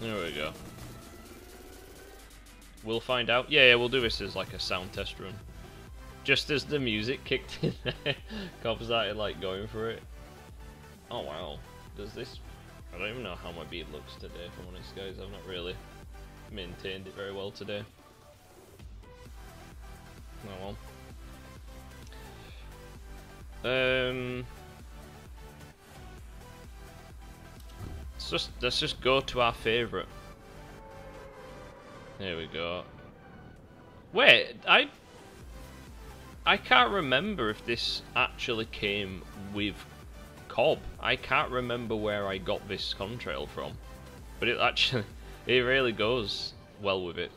There we go. We'll find out. Yeah, yeah, we'll do this as like a sound test run. Just as the music kicked in there, Cobb started like going for it. Oh wow. Does this... I don't even know how my beat looks today, if I'm honest guys. I've not really maintained it very well today. Oh well. Um... Let's just, let's just go to our favourite. There we go. Wait, I... I can't remember if this actually came with Cobb. I can't remember where I got this contrail from. But it actually... It really goes well with it.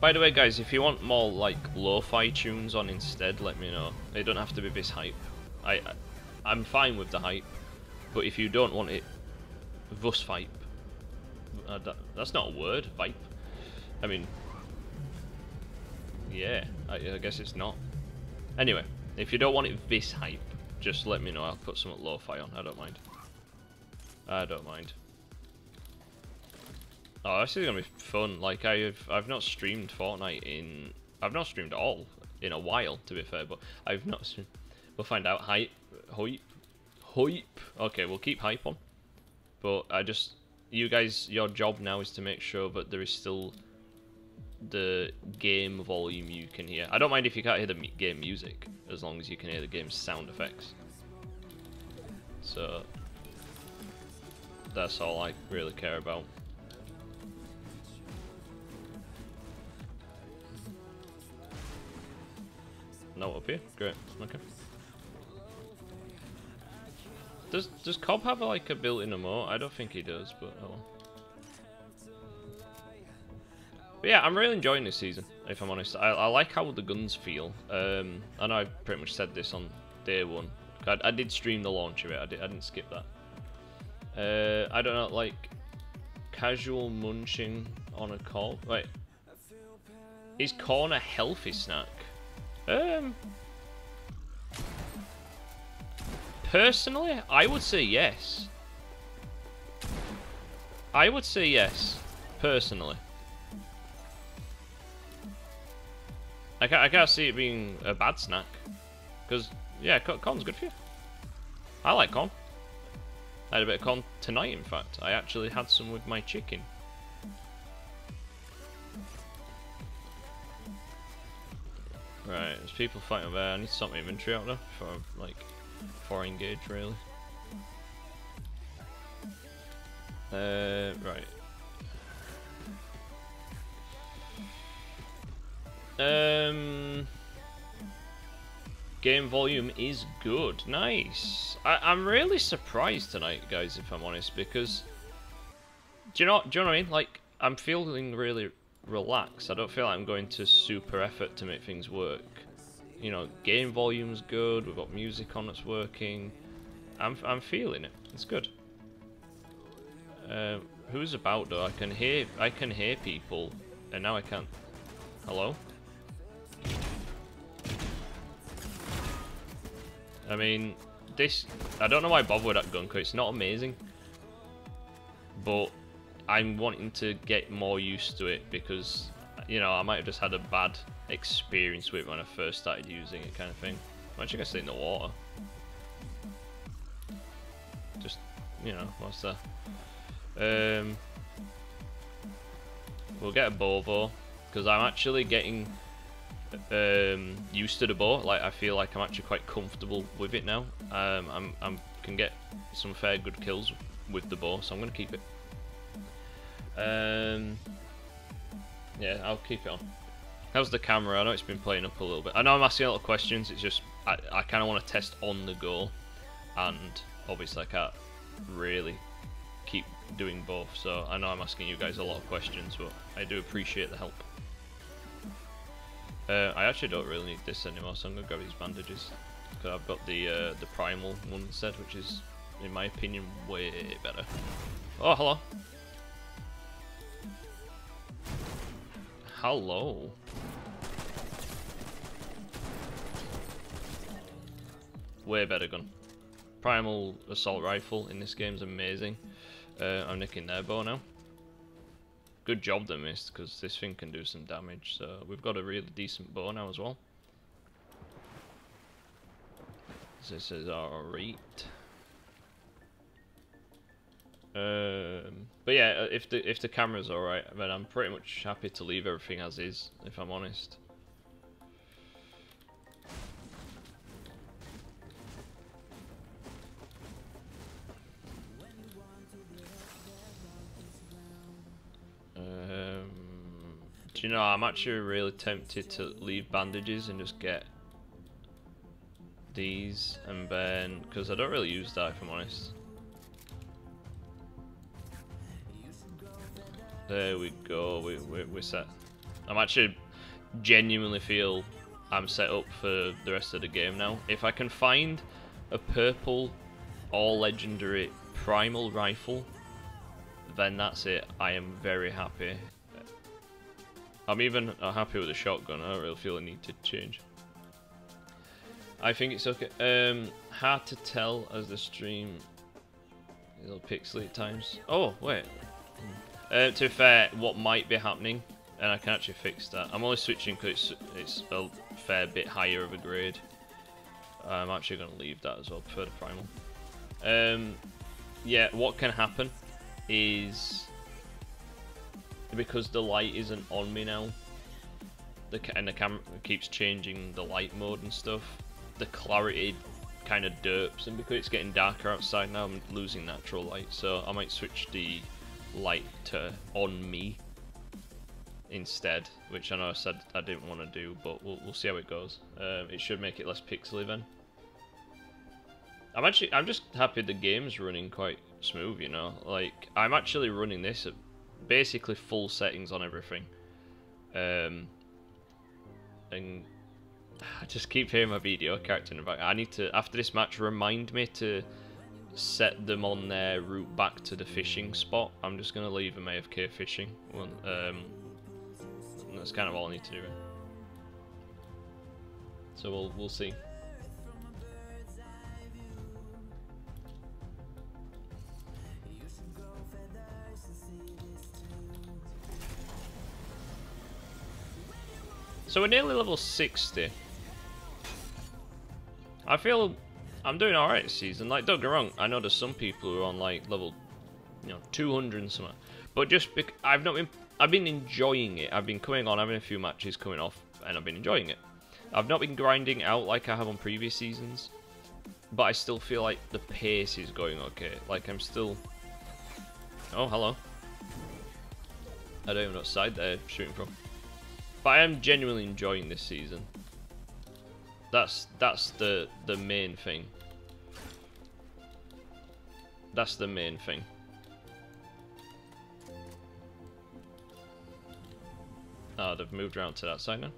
By the way, guys, if you want more like lo-fi tunes on instead, let me know. It don't have to be this hype. I, I I'm fine with the hype. But if you don't want it, Vus Vipe. Uh, that, that's not a word, Vipe. I mean, yeah, I, I, guess it's not. Anyway, if you don't want it this hype, just let me know. I'll put some lo-fi on. I don't mind. I don't mind. Oh, this is gonna be fun. Like I've I've not streamed Fortnite in I've not streamed at all in a while, to be fair. But I've not. We'll find out. Hype, hype, hype. Okay, we'll keep hype on. But I just, you guys, your job now is to make sure that there is still the game volume you can hear. I don't mind if you can't hear the game music, as long as you can hear the game's sound effects. So, that's all I really care about. No up here? Great, okay. Does does Cobb have like a built-in emote? I don't think he does, but oh. But yeah, I'm really enjoying this season, if I'm honest. I, I like how the guns feel. Um, I know I pretty much said this on day one. I, I did stream the launch of it, I, did, I didn't skip that. Uh, I don't know, like, casual munching on a call. Wait. Is corn a healthy snack? Um, Personally, I would say yes. I would say yes, personally. I can't, I can't see it being a bad snack. Because, yeah, corn's good for you. I like corn. I had a bit of corn tonight, in fact. I actually had some with my chicken. Right, there's people fighting there. I need sort my inventory out there before I, like, before I engage, really. Uh, right. Um, game volume is good. Nice. I, am really surprised tonight, guys, if I'm honest, because do you know? Do you know what I mean? Like, I'm feeling really relaxed. I don't feel like I'm going to super effort to make things work you know, game volume's good, we've got music on that's working. I'm, I'm feeling it. It's good. Uh, who's about though? I can hear I can hear people, and now I can't. Hello? I mean, this I don't know why I bother with that gun because it's not amazing, but I'm wanting to get more used to it because you know I might have just had a bad experience with it when I first started using it kind of thing. I'm actually gonna stay in the water. Just, you know, what's that? Um, we'll get a Bovo, because I'm actually getting um, used to the bow. Like, I feel like I'm actually quite comfortable with it now. Um, I'm, I'm can get some fair good kills with the bow, so I'm going to keep it. Um, yeah, I'll keep it on. How's the camera? I know it's been playing up a little bit. I know I'm asking a lot of questions. It's just I, I kind of want to test on the go, and obviously I can't really keep doing both. So I know I'm asking you guys a lot of questions, but I do appreciate the help. Uh, I actually don't really need this anymore, so I'm gonna grab these bandages because I've got the uh, the primal one instead, which is, in my opinion, way better. Oh, hello. Hello. way better gun. Primal assault rifle in this game is amazing. Uh, I'm nicking their bow now. Good job they missed, because this thing can do some damage. So we've got a really decent bow now as well. This is our alright. Um, but yeah, uh, if the if the camera's alright, then I'm pretty much happy to leave everything as is, if I'm honest. Um, do you know, I'm actually really tempted to leave bandages and just get these and then, because I don't really use that if I'm honest. There we go, we, we, we're set. I'm actually genuinely feel I'm set up for the rest of the game now. If I can find a purple all legendary primal rifle then that's it. I am very happy. I'm even uh, happy with the shotgun. I don't really feel a need to change. I think it's okay. Um, hard to tell as the stream pixely at times. Oh wait. Uh, to be fair, what might be happening, and I can actually fix that. I'm only switching because it's it's a fair bit higher of a grade. I'm actually going to leave that as well. Prefer the primal. Um, yeah, what can happen is because the light isn't on me now the and the camera keeps changing the light mode and stuff the clarity kind of derps and because it's getting darker outside now I'm losing natural light so I might switch the light to on me instead which I know I said I didn't want to do but we'll, we'll see how it goes um, it should make it less pixely then I'm actually I'm just happy the game's running quite smooth, you know. Like I'm actually running this at basically full settings on everything. Um and I just keep hearing my video character in the back. I need to after this match remind me to set them on their route back to the fishing spot. I'm just gonna leave them AFK fishing. Um, that's kind of all I need to do. So we'll we'll see. So we're nearly level 60. I feel I'm doing alright this season. Like, don't get wrong, I know there's some people who are on, like, level, you know, 200 and something. But just, I've not been, I've been enjoying it. I've been coming on, having a few matches coming off, and I've been enjoying it. I've not been grinding out like I have on previous seasons. But I still feel like the pace is going okay. Like, I'm still... Oh, hello. I don't even know what side they're shooting from. But I am genuinely enjoying this season. That's that's the the main thing. That's the main thing. Oh, they've moved around to that side now.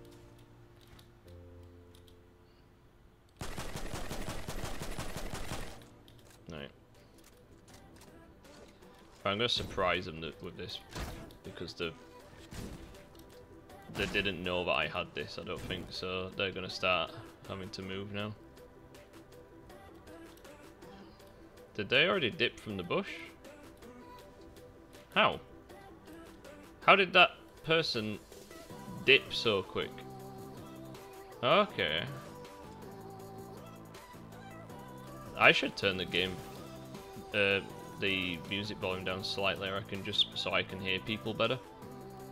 Right. I'm to surprise them with this because the they didn't know that I had this, I don't think, so they're going to start having to move now. Did they already dip from the bush? How? How did that person dip so quick? Okay. I should turn the game, uh, the music volume down slightly, I can just so I can hear people better.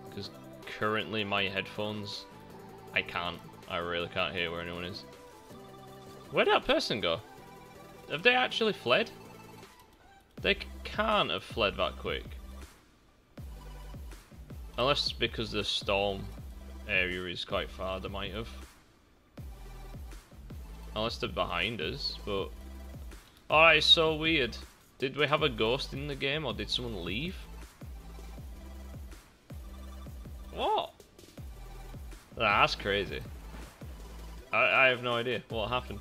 Because currently my headphones, I can't. I really can't hear where anyone is. Where did that person go? Have they actually fled? They can't have fled that quick. Unless it's because the storm area is quite far, they might have. Unless they're behind us, but... Alright, so weird. Did we have a ghost in the game, or did someone leave? What? That's crazy. I, I have no idea what happened.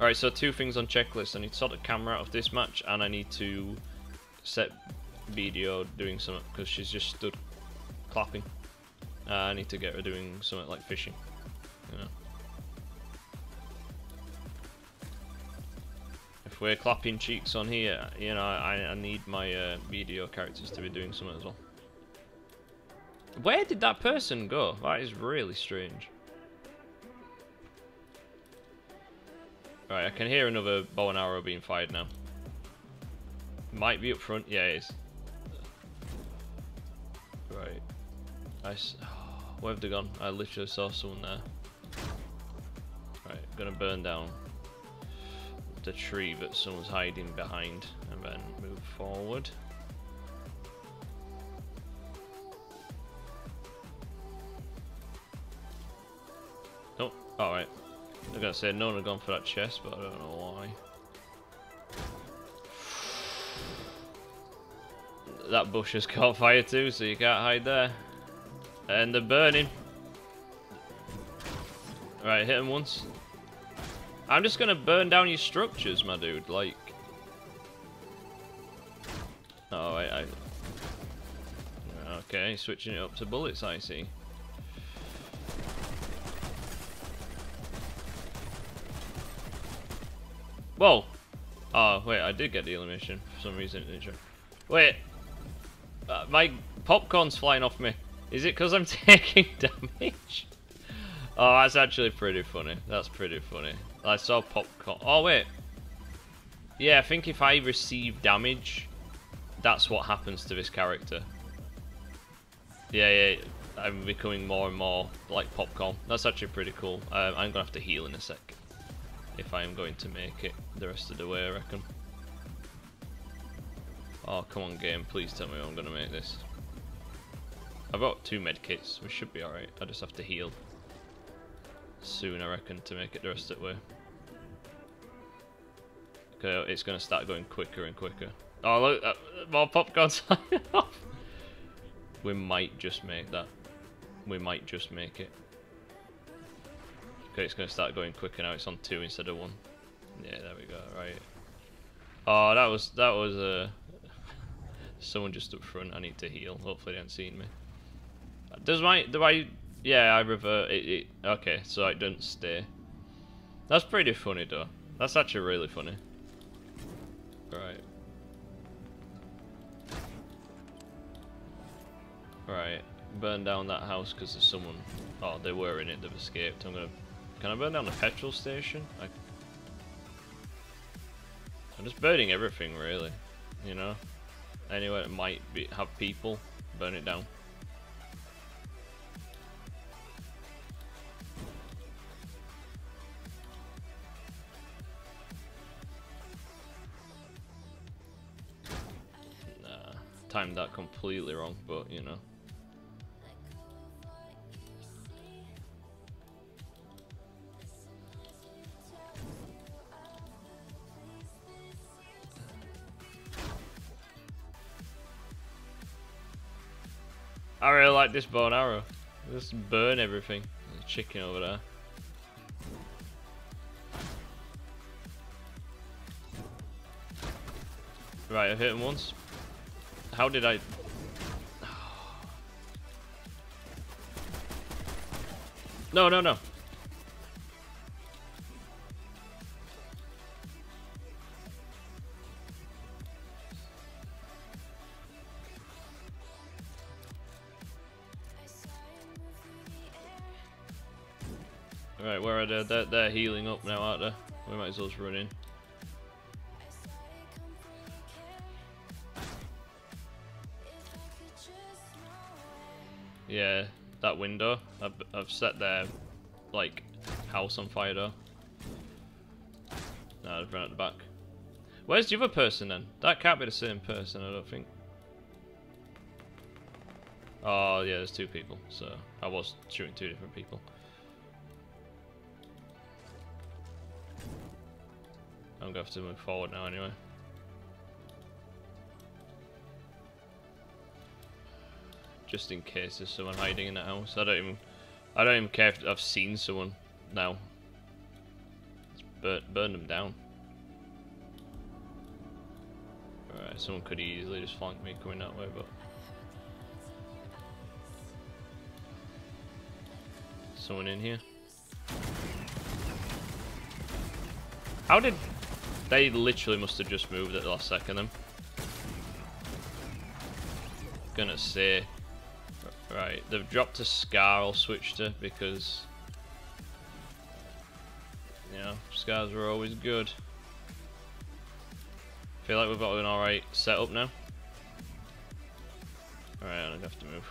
Alright, so two things on checklist. I need to sort the camera out of this match, and I need to set video doing something, because she's just stood clapping. Uh, I need to get her doing something like fishing. You know. If we're clapping cheeks on here, you know, I, I need my uh, video characters to be doing something as well. Where did that person go? That is really strange. Right, I can hear another bow and arrow being fired now. Might be up front. Yeah, it is. Right. Nice. Where have they gone? I literally saw someone there. Right, gonna burn down the tree that someone's hiding behind and then move forward. Alright. I was gonna say no one had gone for that chest, but I don't know why. That bush has caught fire too, so you can't hide there. And they're burning. Right, hit him once. I'm just gonna burn down your structures, my dude. Like. Oh, I. I... Okay, switching it up to bullets, I see. Whoa! Oh, wait, I did get the elimination for some reason. Wait, uh, my popcorn's flying off me. Is it because I'm taking damage? Oh, that's actually pretty funny. That's pretty funny. I saw popcorn. Oh, wait. Yeah, I think if I receive damage, that's what happens to this character. Yeah, yeah, I'm becoming more and more like popcorn. That's actually pretty cool. Um, I'm going to have to heal in a sec. If I am going to make it the rest of the way, I reckon. Oh, come on game, please tell me I'm going to make this. I've got two medkits, we should be alright. I just have to heal soon, I reckon, to make it the rest of the way. Okay, it's going to start going quicker and quicker. Oh, look, uh, more popcorn's. We might just make that. We might just make it. Okay, it's going to start going quicker now. It's on two instead of one. Yeah, there we go. Right. Oh, that was that was a. Uh, Someone just up front. I need to heal. Hopefully they haven't seen me. Does my... Do I... Yeah, I revert. It, it, okay, so it doesn't stay. That's pretty funny, though. That's actually really funny. Right. Right. Burn down that house because there's someone... Oh, they were in it. They've escaped. I'm gonna... Can I burn down the petrol station? I... I'm just burning everything, really. You know? anywhere it might be, have people, burn it down. Nah, timed that completely wrong, but you know. I really like this bow and arrow. Just burn everything. There's a chicken over there. Right, I hit him once. How did I... No, no, no. They're, they're healing up now, aren't they? We might as well just run in. Yeah, that window. I've, I've set their, like, house on fire though. No, I've run at the back. Where's the other person then? That can't be the same person, I don't think. Oh, yeah, there's two people, so I was shooting two different people. I'm gonna have to move forward now anyway. Just in case there's someone hiding in that house. I don't even I don't even care if I've seen someone now. Burn, burn them down. Alright, someone could easily just flank me coming that way, but... Someone in here? How did They literally must have just moved at the last second then. Gonna say. Right, they've dropped a Scar, I'll switch to because you know, scars are always good. Feel like we've got an alright setup now. Alright, I don't have to move.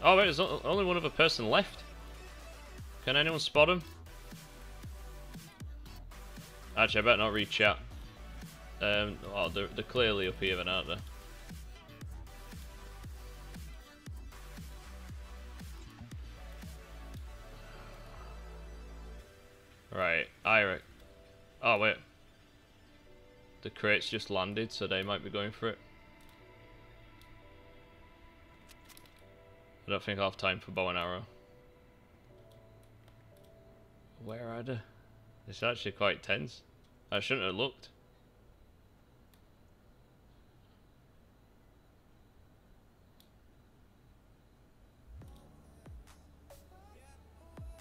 Oh wait, there's only one other person left. Can anyone spot him? Actually, I better not reach out. Um, oh, they're, they're clearly up here then, aren't they? Right, Ira. Oh, wait. The crates just landed, so they might be going for it. I don't think I'll have time for bow and arrow. Where are they? It's actually quite tense. I shouldn't have looked.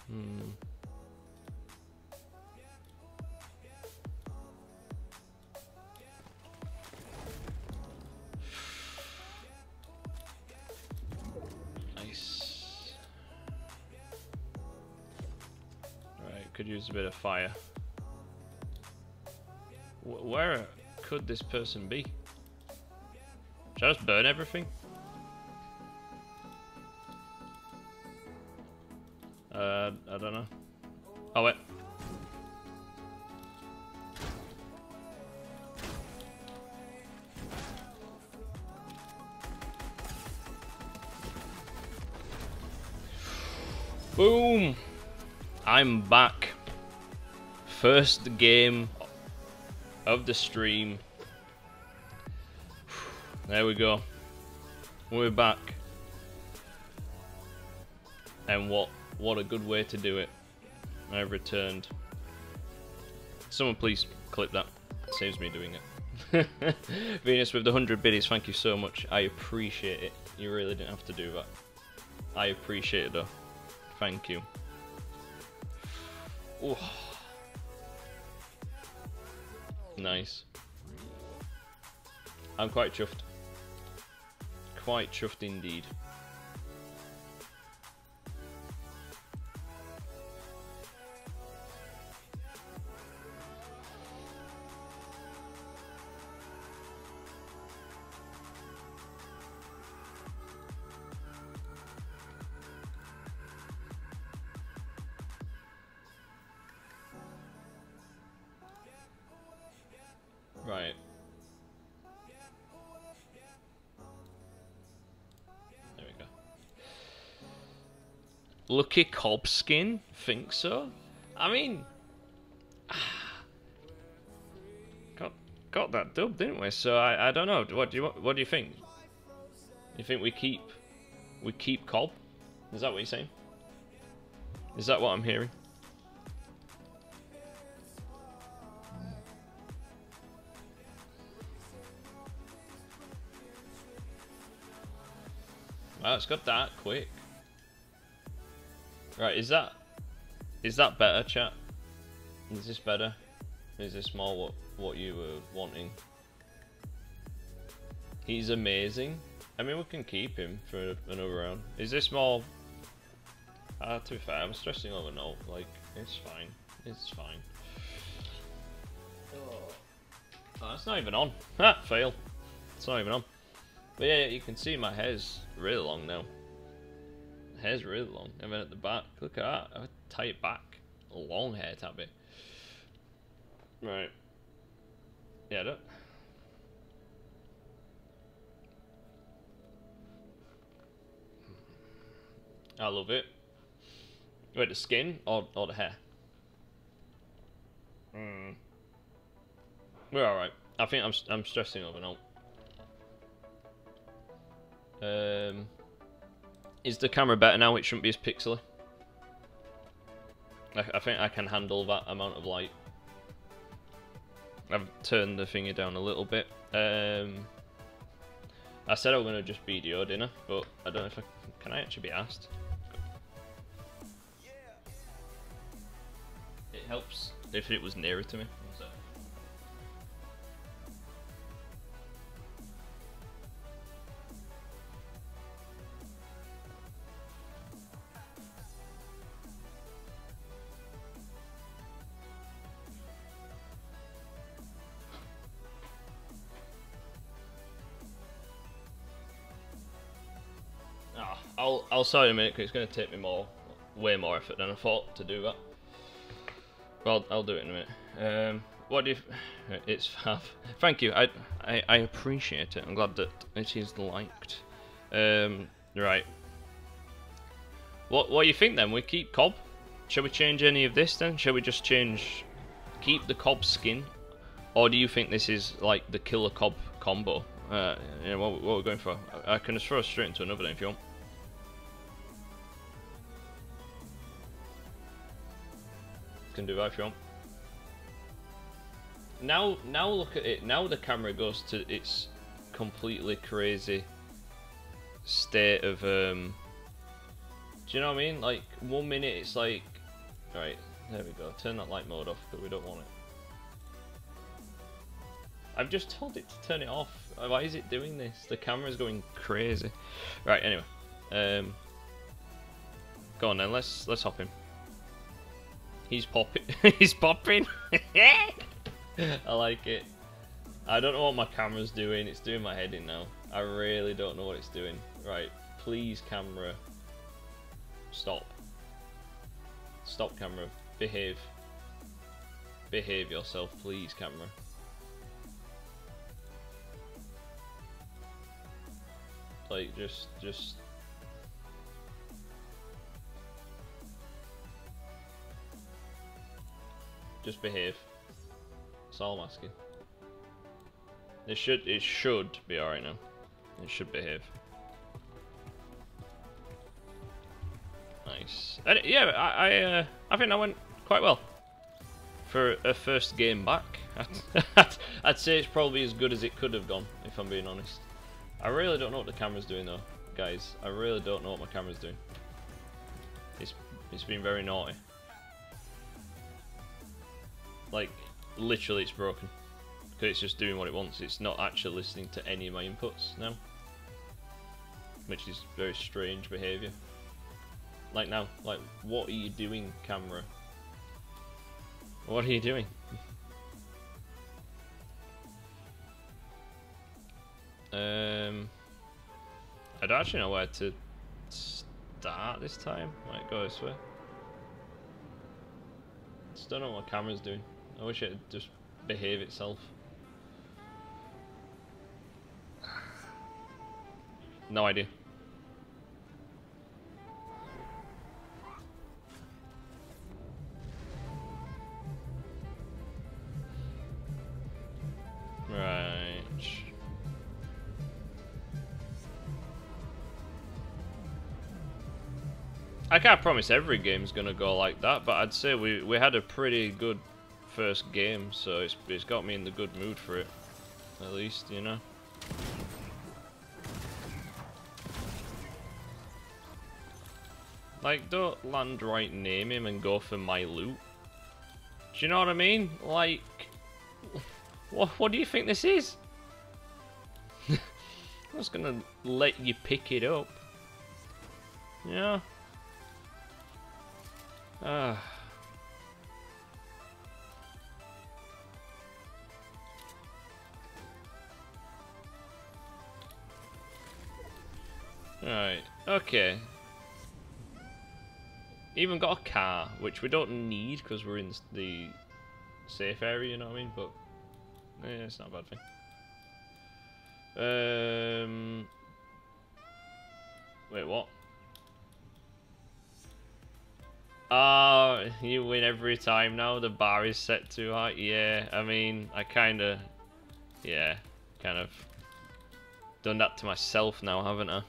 Hmm. could use a bit of fire. Where could this person be? Should I just burn everything? Uh, I don't know. Oh wait. Boom! I'm back. First game of the stream. There we go. We're back. And what what a good way to do it. I've returned. Someone please clip that. Saves me doing it. Venus with the 100 biddies, thank you so much. I appreciate it. You really didn't have to do that. I appreciate it though. Thank you. Ooh. Nice. I'm quite chuffed. Quite chuffed indeed. Lucky Cobb skin? Think so? I mean, got got that dub, didn't we? So I I don't know. What do you what do you think? You think we keep we keep Cobb? Is that what you're saying? Is that what I'm hearing? Wow, it's got that quick. Right, is that is that better, chat? Is this better? Is this more what what you were wanting? He's amazing. I mean, we can keep him for another round. Is this more? Uh, to be fair, I'm stressing over no. Like, it's fine. It's fine. Oh, oh that's not even on. Ha! Fail. It's not even on. But yeah, you can see my hair's really long now hair's really long. And then at the back, look at that. I tie it back. A long hair tabby. Right. Yeah, look. I love it. Wait, the skin or, or the hair? Hmm. We're alright. I think I'm I'm stressing over now. Um. Is the camera better now? It shouldn't be as pixely. I, I think I can handle that amount of light. I've turned the thingy down a little bit. Um, I said I was going to just BDO dinner, but I don't know if I can I actually be asked. It helps if it was nearer to me. I'll it in a minute 'cause it's going to take me more, way more effort than I thought to do that. Well, I'll do it in a minute. Um, what do you? It's fab. Thank you. I, I I appreciate it. I'm glad that it is liked. Um, right. What what do you think then? We keep Cobb. Shall we change any of this then? Shall we just change, keep the Cobb skin, or do you think this is like the killer Cobb combo? Uh, you know, what, what we're going for? I, I can just throw straight into another if you want. Can do that if you want. Now, now look at it. Now the camera goes to its completely crazy state of um. Do you know what I mean? Like one minute it's like, right, there we go. Turn that light mode off because we don't want it. I've just told it to turn it off. Why is it doing this? The camera's going crazy. Right, anyway. Um, go on then. Let's let's hop in. He's popping. He's popping. I like it. I don't know what my camera's doing. It's doing my head in now. I really don't know what it's doing. Right, please, camera. Stop. Stop, camera. Behave. Behave yourself, please, camera. Like, just, just. Just behave. That's all I'm asking. It should, it should be alright now. It should behave. Nice. And, yeah, I, I, uh, I think that went quite well for a first game back. I'd, I'd say it's probably as good as it could have gone, if I'm being honest. I really don't know what the camera's doing though, guys. I really don't know what my camera's doing. It's it's been very naughty. Like literally, it's broken because it's just doing what it wants. It's not actually listening to any of my inputs now, which is very strange behaviour. Like now, like what are you doing, camera? What are you doing? Um, I don't actually know where to start this time. Might go this way. Just don't know what camera's doing. I wish it'd just behave itself. No idea. Right. I can't promise every game's gonna go like that, but I'd say we we had a pretty good first game, so it's it's got me in the good mood for it, at least you know. Like, don't land right near him and go for my loot. Do you know what I mean? Like, what what do you think this is? I'm just gonna let you pick it up. Yeah. Ah. Right, okay. Even got a car, which we don't need because we're in the safe area, you know what I mean? But, yeah, it's not a bad thing. Um, wait, what? Ah, you win every time now. The bar is set too high. Yeah, I mean, I kind of, yeah, kind of done that to myself now, haven't I?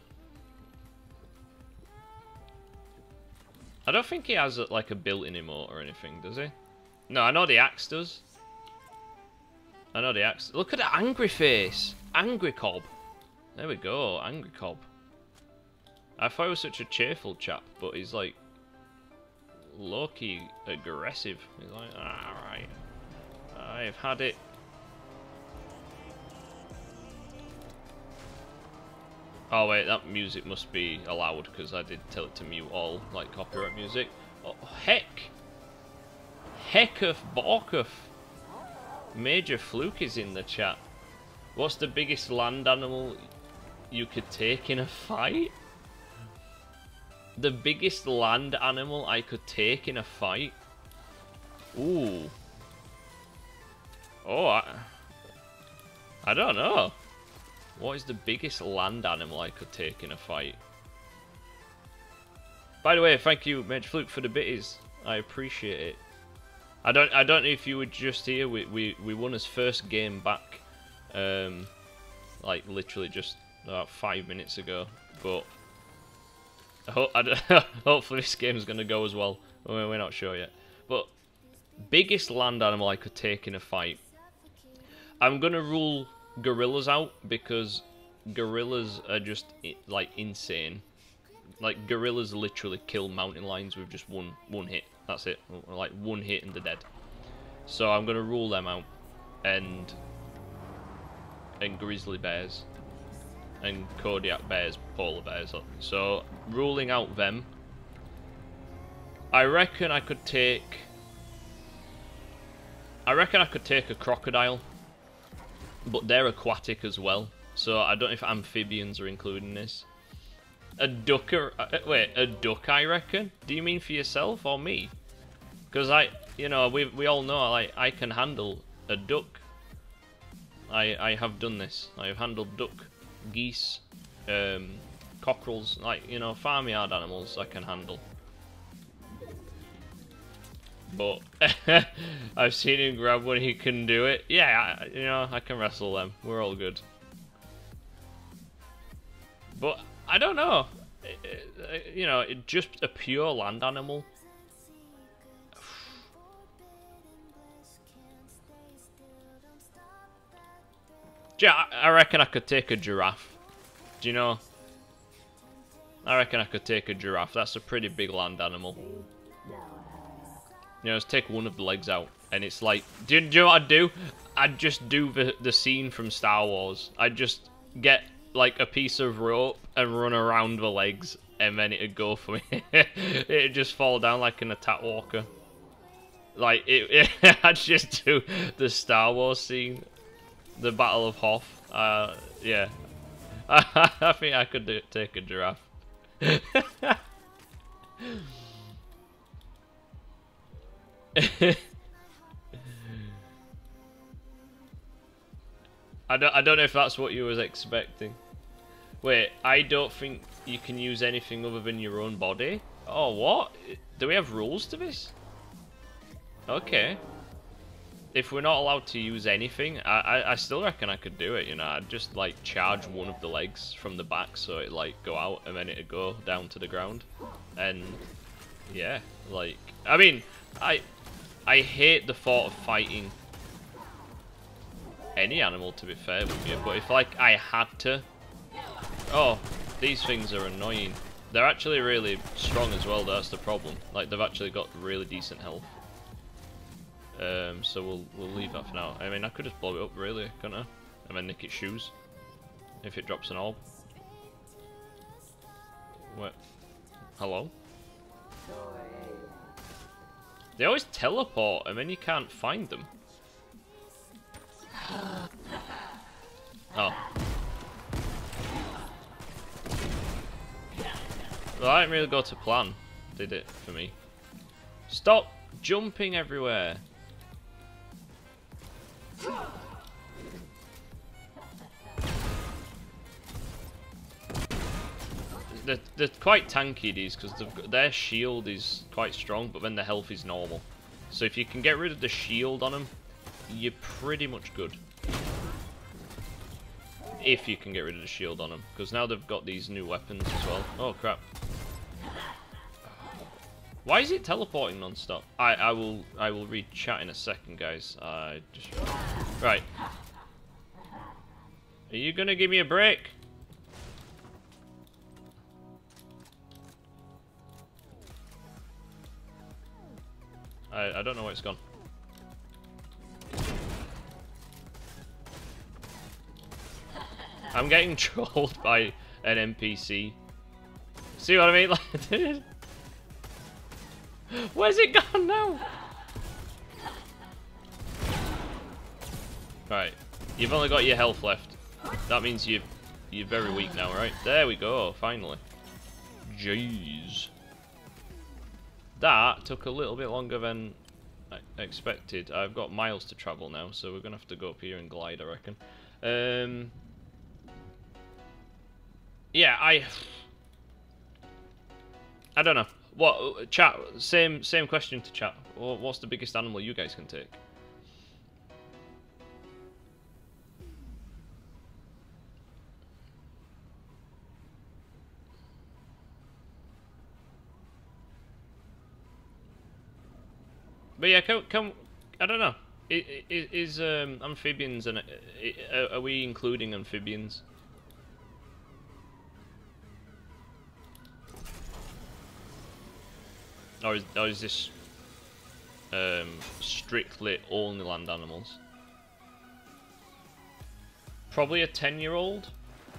I don't think he has uh, like a built-in emote or anything, does he? No, I know the axe does. I know the axe. Look at the angry face, angry Cobb. There we go, angry Cobb. I thought he was such a cheerful chap, but he's like low-key aggressive. He's like, alright, I've had it. Oh wait, that music must be allowed because I did tell it to mute all like copyright music. Oh, heck! Heck of Borkov! Major Fluke is in the chat. What's the biggest land animal you could take in a fight? The biggest land animal I could take in a fight? Ooh. Oh, I, I don't know. What is the biggest land animal I could take in a fight? By the way, thank you, Major Fluke, for the bitties. I appreciate it. I don't I don't know if you were just here. We we, we won his first game back, um, like literally just about five minutes ago. But I hope, I hopefully this game's gonna go as well. We're not sure yet. But biggest land animal I could take in a fight. I'm gonna rule gorillas out because gorillas are just like insane. Like gorillas literally kill mountain lions with just one one hit. That's it. Like one hit and they're dead. So I'm gonna rule them out, and and grizzly bears, and Kodiak bears, polar bears. So ruling out them. I reckon I could take. I reckon I could take a crocodile but they're aquatic as well. So I don't know if amphibians are including this. A duck, uh, wait, a duck I reckon? Do you mean for yourself or me? Because I, you know, we, we all know like, I can handle a duck. I, I have done this. I have handled duck, geese, um, cockerels, like, you know, farmyard animals I can handle. But I've seen him grab when he can do it. Yeah, I, you know, I can wrestle them. We're all good. But I don't know. You know, just a pure land animal. Yeah, I reckon I could take a giraffe. Do you know? I reckon I could take a giraffe. That's a pretty big land animal. You know, just take one of the legs out, and it's like, do, do you know what I'd do? I'd just do the, the scene from Star Wars. I'd just get, like, a piece of rope and run around the legs, and then it'd go for me. it'd just fall down like an AT-AT walker. Like, it, it, I'd just do the Star Wars scene, the Battle of Hoth. Uh, yeah. I think I could do, take a giraffe. I don't, I don't know if that's what you was expecting. Wait, I don't think you can use anything other than your own body? Oh, what? Do we have rules to this? Okay. If we're not allowed to use anything, I, I, I still reckon I could do it, you know. I'd just, like, charge one of the legs from the back so it like, go out and then it'd go down to the ground. And, yeah, like... I mean, I I hate the thought of fighting any animal, to be fair with you, but if, like, I had to... Oh, these things are annoying. They're actually really strong as well, that's the problem. Like, they've actually got really decent health. Um, so we'll we'll leave that for now. I mean, I could just blow it up, really, couldn't I? And then nick its shoes. If it drops an orb. What? Hello? They always teleport and then you can't find them. Oh. Well, I didn't really go to plan. Did it for me. Stop jumping everywhere. They're, they're quite tanky, these, because their shield is quite strong, but then the health is normal. So if you can get rid of the shield on them, you're pretty much good. If you can get rid of the shield on them, because now they've got these new weapons as well. Oh, crap. Why is it teleporting non-stop? I, I will I will read chat in a second, guys. I just right. Are you gonna give me a break? I, I don't know where it's gone. I'm getting trolled by an NPC. See what I mean? Like, Where's it gone now? Right. You've only got your health left. That means you you're very weak now, right? There we go, finally. Jeez. That took a little bit longer than I expected. I've got miles to travel now, so we're going to have to go up here and glide, I reckon. Um, yeah, I... I don't know. What chat? Same same question to chat. What's the biggest animal you guys can take? But yeah, come, come I don't know. Is, is um, amphibians and are we including amphibians? Or is, or is this um, strictly only land animals? Probably a 10 year old?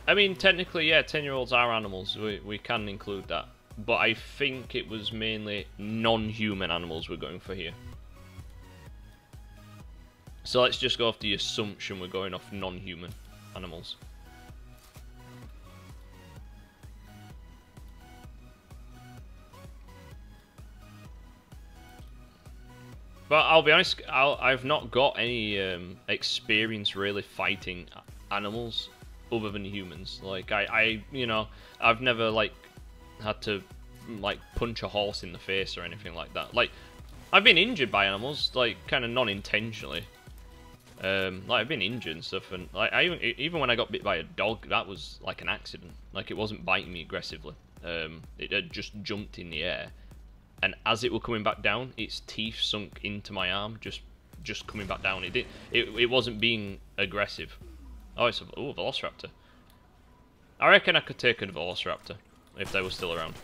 I mean, technically, yeah, 10 year olds are animals. We, we can include that. But I think it was mainly non human animals we're going for here. So let's just go off the assumption we're going off non human animals. But I'll be honest, i have not got any um, experience really fighting animals other than humans. Like I, I, you know, I've never like had to like punch a horse in the face or anything like that. Like I've been injured by animals, like kind of non-intentionally. Um, like I've been injured and stuff, and like I even even when I got bit by a dog, that was like an accident. Like it wasn't biting me aggressively. Um, it had just jumped in the air and as it were coming back down, its teeth sunk into my arm, just just coming back down. It did. It it wasn't being aggressive. Oh, it's a oh, Velociraptor. I reckon I could take a Velociraptor if they were still around.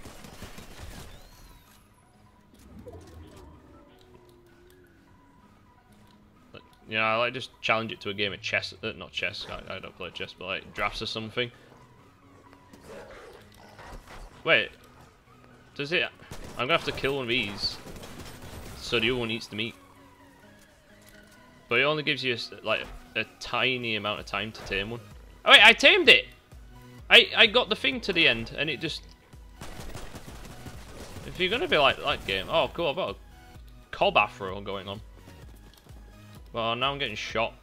You know, I like just challenge it to a game of chess. Uh, not chess. I, I don't play chess, but like drafts or something. Wait, does it? I'm gonna have to kill one of these, so the other one eats the meat. But it only gives you a, like a tiny amount of time to tame one. Oh wait, I tamed it. I I got the thing to the end, and it just. If you're gonna be like that game, oh cool, I've got a Cobb afro going on. Well, now I'm getting shot.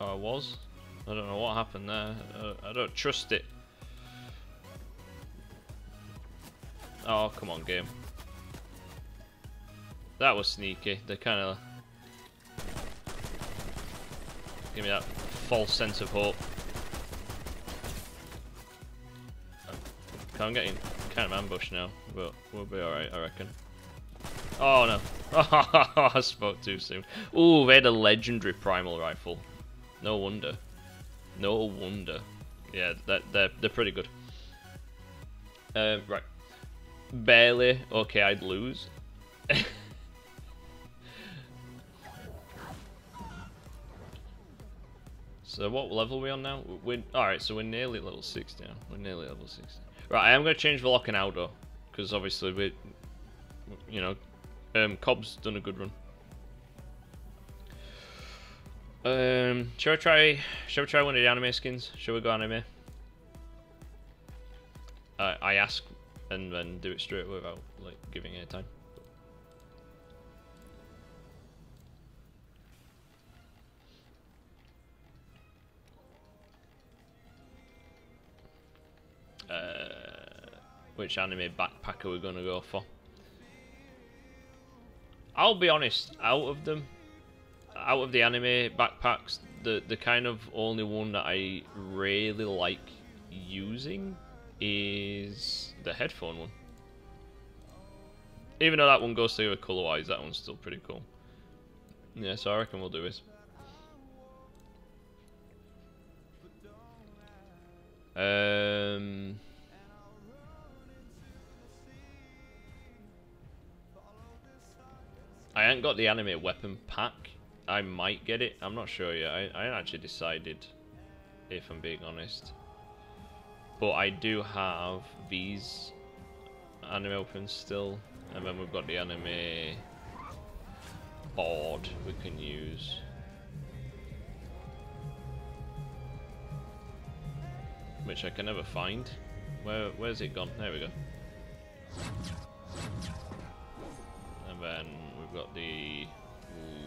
Oh, I was. I don't know what happened there. Uh, I don't trust it. Oh, come on, game. That was sneaky. They kind of... Give me that false sense of hope. I'm getting kind of ambushed now, but we'll be alright, I reckon. Oh no. I spoke too soon. Ooh, they had a legendary primal rifle. No wonder. No wonder. Yeah, they're, they're, they're pretty good. Uh, right. Barely. Okay, I'd lose. so what level are we on now? We're alright, so we're nearly level 60 now. We're nearly level 60. Right, I am going to change the lock and outdoor. Because obviously we you know, um, Cobb's done a good run. Um, shall we try? Shall we try one of the anime skins? Shall we go anime? Uh, I ask and then do it straight without like giving it time. Uh, which anime backpack are we gonna go for? I'll be honest, out of them, out of the anime backpacks, the the kind of only one that I really like using is the headphone one. Even though that one goes together colour-wise, that one's still pretty cool. Yeah, so I reckon we'll do this. Um, I ain't got the anime weapon pack. I might get it. I'm not sure yet. I, I actually decided, if I'm being honest. But I do have these anime weapons still. And then we've got the anime board we can use. Which I can never find. Where Where's it gone? There we go. And then got the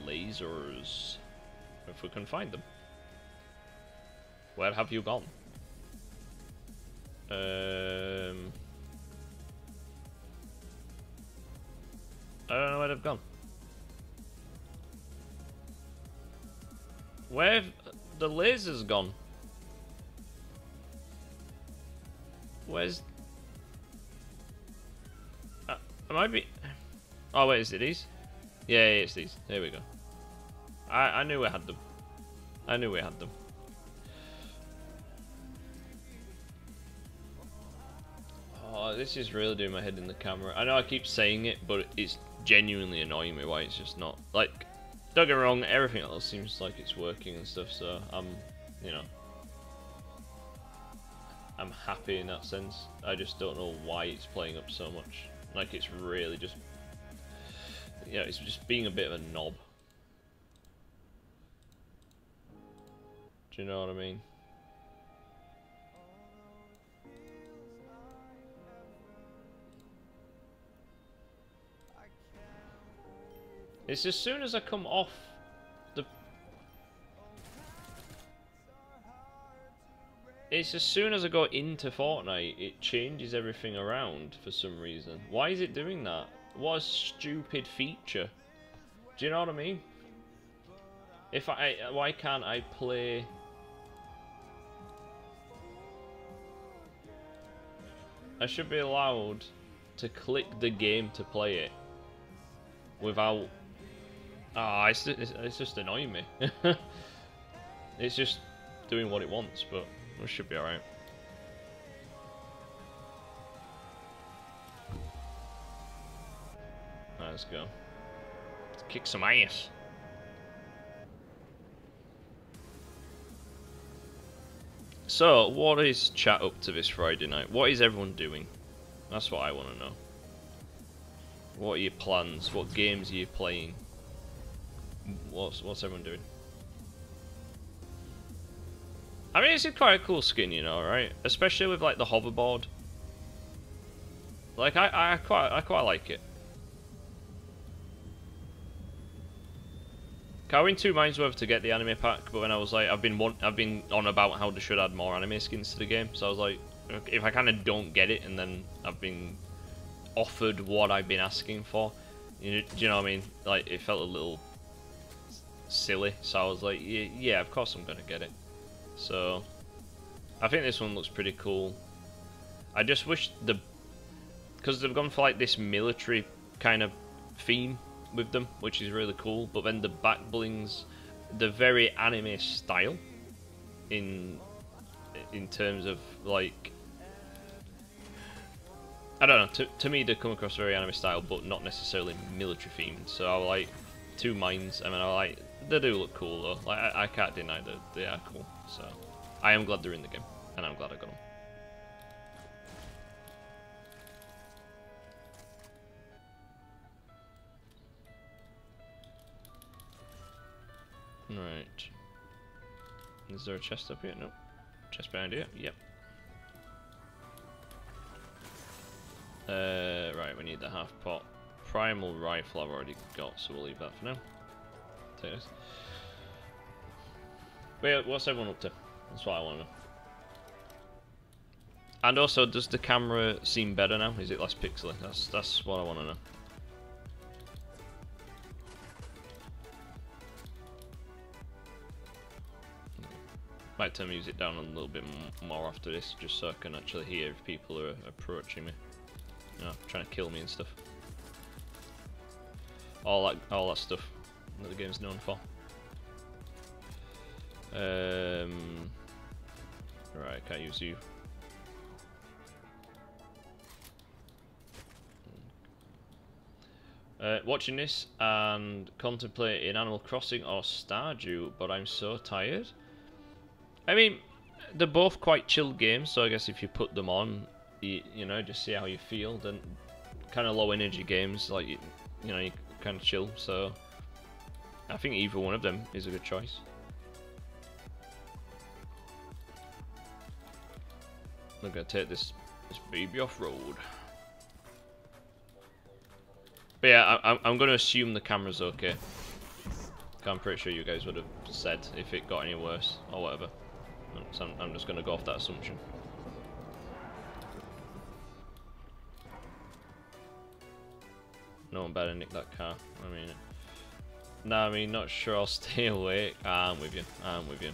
lasers. If we can find them. Where have you gone? Um, I don't know where they've gone. Where the lasers gone? Where's... Uh, am I be... Oh, wait, is it these? Yeah, yeah, it's these. There we go. I, I knew we had them. I knew we had them. Oh, this is really doing my head in the camera. I know I keep saying it, but it's genuinely annoying me why it's just not... Like, don't get me wrong, everything else seems like it's working and stuff, so I'm, you know... I'm happy in that sense. I just don't know why it's playing up so much. Like, it's really just... Yeah, it's just being a bit of a knob. Do you know what I mean? It's as soon as I come off the... It's as soon as I go into Fortnite, it changes everything around for some reason. Why is it doing that? What a stupid feature. Do you know what I mean? If I... Why can't I play... I should be allowed to click the game to play it without Ah, it's, it's, it's just annoying me. it's just doing what it wants, but it should be alright. Let's go. Let's kick some ass. So, what is chat up to this Friday night? What is everyone doing? That's what I want to know. What are your plans? What games are you playing? what's what's everyone doing? I mean, it's quite a cool skin, you know, right? Especially with like the hoverboard. Like, I, I quite, I quite like it. I went two minds worth to get the anime pack, but when I was like, I've been want, I've been on about how they should add more anime skins to the game, so I was like, if I kind of don't get it, and then I've been offered what I've been asking for, you know, do you know what I mean? Like, it felt a little silly. So I was like, yeah, yeah, of course I'm to get it. So I think this one looks pretty cool. I just wish the... Because they've gone for like this military kind of theme with them, which is really cool. But then the back blings, the very anime style in in terms of like I don't know. To, to me, they come across very anime style, but not necessarily military themed. So I like two minds. I mean, I like they do look cool though. Like I, I can't deny that they are cool. So I am glad they're in the game, and I'm glad I got them. Right. Is there a chest up here? Nope. Chest behind here? Yep. Uh, right, we need the half pot. Primal rifle I've already got, so we'll leave that for now. Take this. Wait, what's everyone up to? That's what I want to know. And also, does the camera seem better now? Is it less pixely? That's that's what I want to know. I might turn music down a little bit more after this, just so I can actually hear if people are approaching me. You know, trying to kill me and stuff. All that, all that stuff that the game's known for. Um, right, can't use you. Uh, watching this and contemplating Animal Crossing or Stardew, but I'm so tired. I mean, they're both quite chill games, so I guess if you put them on, you, you know, just see how you feel. Then, kind of low energy games, like you, you know, you kind of chill. So, I think either one of them is a good choice. I'm gonna take this this baby off road. But yeah, I, I'm to assume the camera's okay. I'm pretty sure you guys would have said if it got any worse or whatever. So I'm, just going to go off that assumption. No one better nick that car. I mean, no, I mean, not sure I'll stay awake. I'm with you. I'm with you.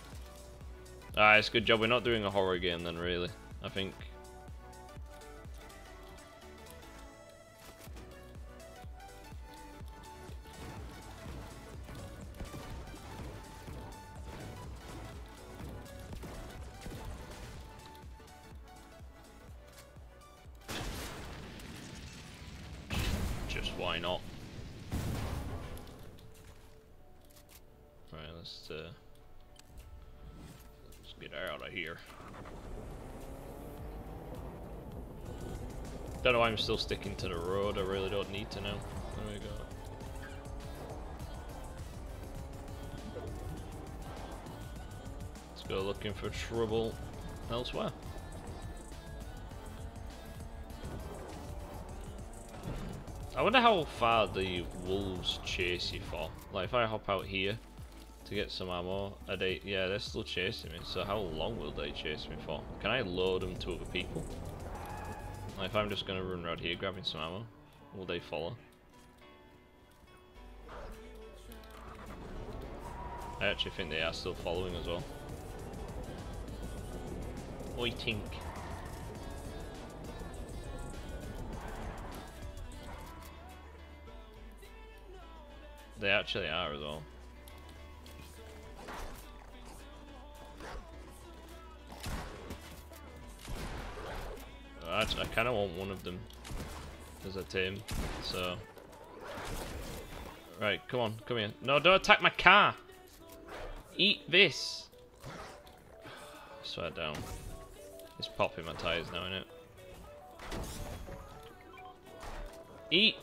Alright, it's a good job we're not doing a horror game then, really. I think still sticking to the road, I really don't need to know. There we go. Let's go looking for trouble elsewhere. I wonder how far the wolves chase you for. Like, if I hop out here to get some ammo, are they... Yeah, they're still chasing me. So how long will they chase me for? Can I load them to other people? If I'm just to run around here grabbing some ammo, will they follow? I actually think they are still following as well. I think. They actually are as well. I, I kind of want one of them as a team, so... Right, come on, come here. No, don't attack my car! Eat this! Swear down. It's popping my tyres now, innit? Eat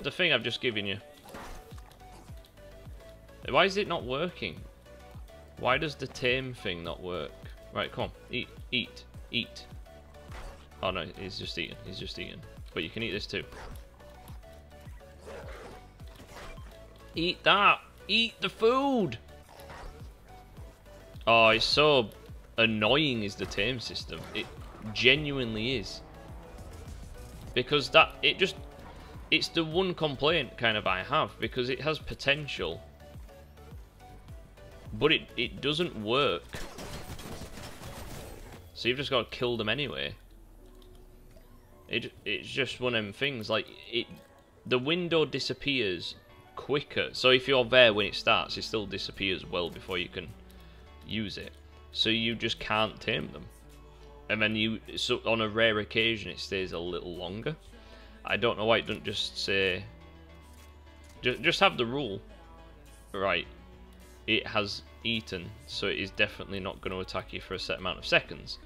the thing I've just given you. Why is it not working? Why does the tame thing not work? Right, come on. Eat, eat, eat. Oh no, he's just eating. He's just eating. But you can eat this too. Eat that! Eat the food! Oh, it's so annoying is the tame system. It genuinely is. Because that, it just, it's the one complaint kind of I have. Because it has potential but it, it doesn't work. So you've just got to kill them anyway. It It's just one of them things, like, it. the window disappears quicker. So if you're there when it starts, it still disappears well before you can use it. So you just can't tame them. And then you, so on a rare occasion, it stays a little longer. I don't know why it doesn't just say, just, just have the rule, right, it has eaten, so it is definitely not going to attack you for a set amount of seconds.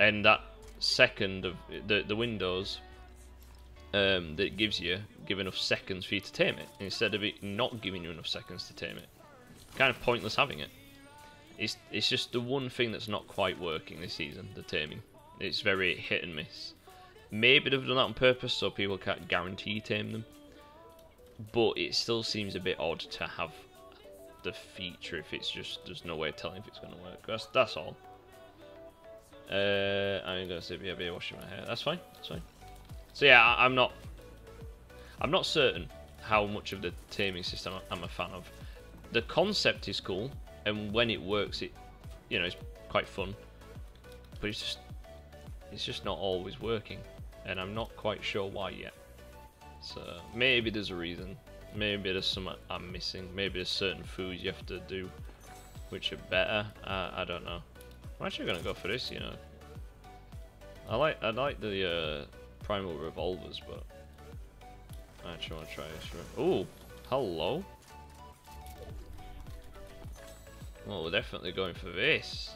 And that second of the the windows um, that gives you give enough seconds for you to tame it instead of it not giving you enough seconds to tame it. Kind of pointless having it. It's it's just the one thing that's not quite working this season, the taming. It's very hit and miss. Maybe they've done that on purpose so people can't guarantee tame them. But it still seems a bit odd to have the feature if it's just there's no way of telling if it's going to work. That's that's all. Uh, I'm gonna say yeah, be washing my hair. That's fine. That's fine. So yeah, I, I'm not. I'm not certain how much of the taming system I'm a fan of. The concept is cool, and when it works, it you know it's quite fun. But it's just it's just not always working, and I'm not quite sure why yet. So maybe there's a reason. Maybe there's some I'm missing. Maybe there's certain foods you have to do which are better. Uh, I don't know. I'm actually gonna go for this, you know. I like I like the uh, primal revolvers, but I actually want to try this. Oh, hello. Well, we're definitely going for this.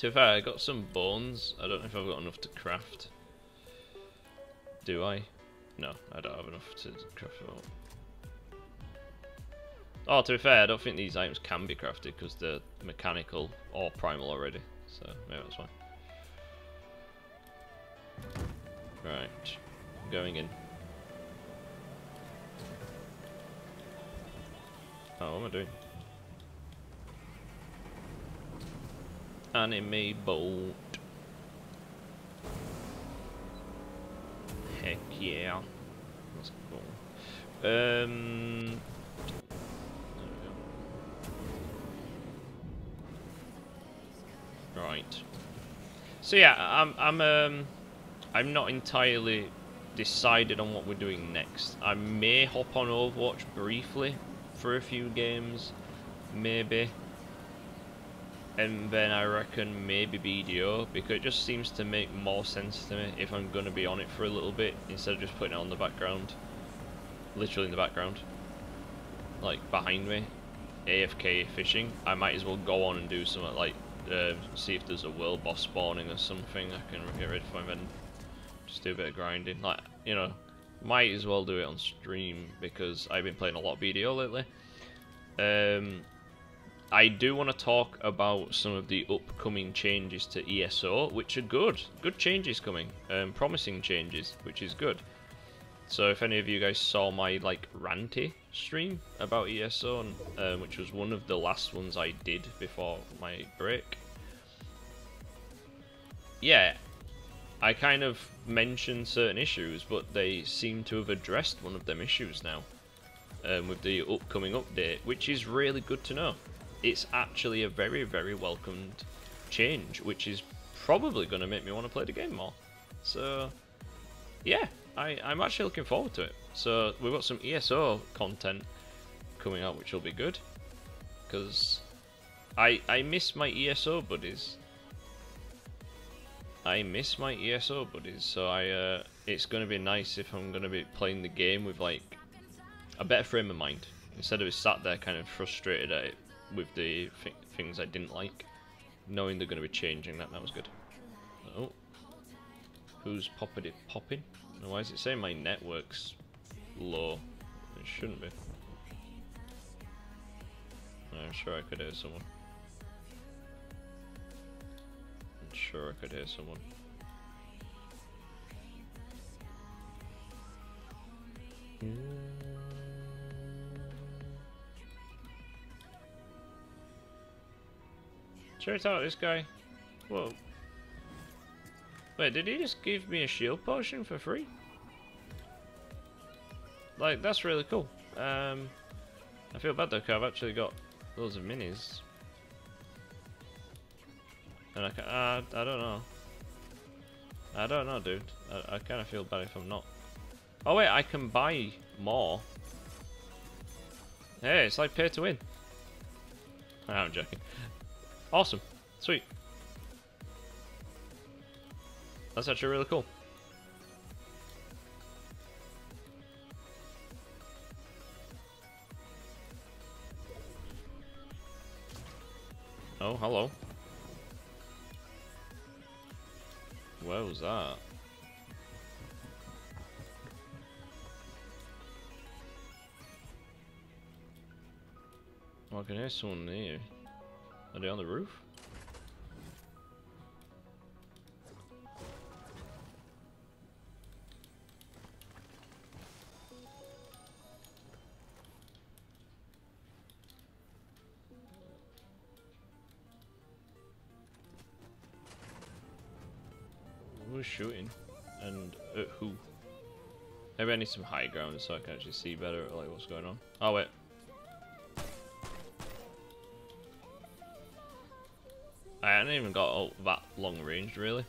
To be fair, I got some bones. I don't know if I've got enough to craft. Do I? No, I don't have enough to craft them all. Oh, to be fair, I don't think these items can be crafted because they're mechanical or primal already. So, maybe that's fine. Right, going in. Oh, what am I doing? Anime boat. Heck yeah. That's cool. Um. Right. So yeah, I'm I'm um I'm not entirely decided on what we're doing next. I may hop on Overwatch briefly for a few games, maybe and then I reckon maybe BDO because it just seems to make more sense to me if I'm going to be on it for a little bit instead of just putting it on the background. Literally in the background. Like behind me. AFK fishing. I might as well go on and do something like uh, see if there's a world boss spawning or something I can get ready for and then just do a bit of grinding. Like you know might as well do it on stream because I've been playing a lot of BDO lately. Um, I do want to talk about some of the upcoming changes to ESO, which are good. Good changes coming. Um, promising changes, which is good. So if any of you guys saw my like ranty stream about ESO, and, um, which was one of the last ones I did before my break, yeah, I kind of mentioned certain issues, but they seem to have addressed one of them issues now um, with the upcoming update, which is really good to know it's actually a very, very welcomed change, which is probably going to make me want to play the game more. So, yeah, I, I'm actually looking forward to it. So, we've got some ESO content coming out, which will be good. Because I, I miss my ESO buddies. I miss my ESO buddies, so I uh, it's going to be nice if I'm going to be playing the game with like a better frame of mind instead of sat there kind of frustrated at it with the th things I didn't like. Knowing they're going to be changing that, that was good. Oh. Who's popping it popping? Why is it saying my network's low? It shouldn't be. I'm sure I could hear someone. I'm sure I could hear someone. Yeah. Check out this guy. Whoa. Wait, did he just give me a shield potion for free? Like, that's really cool. Um, I feel bad though, because I've actually got loads of minis. And I can, uh, I don't know. I don't know, dude. I, I kind of feel bad if I'm not. Oh wait, I can buy more. Hey, it's like pay to win. I'm joking. Awesome. Sweet. That's actually really cool. Oh, hello. Where was that? Oh, I can hear someone near. Are they on the roof? Who's shooting? And at who? Maybe I need some high ground so I can actually see better like what's going on. Oh wait. Haven't even got that long range, really.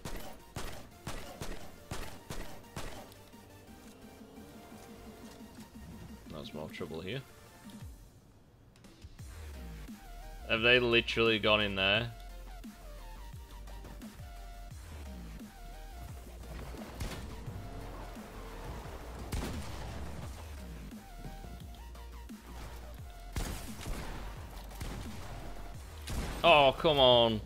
That's more trouble here. Have they literally gone in there? Oh, come on.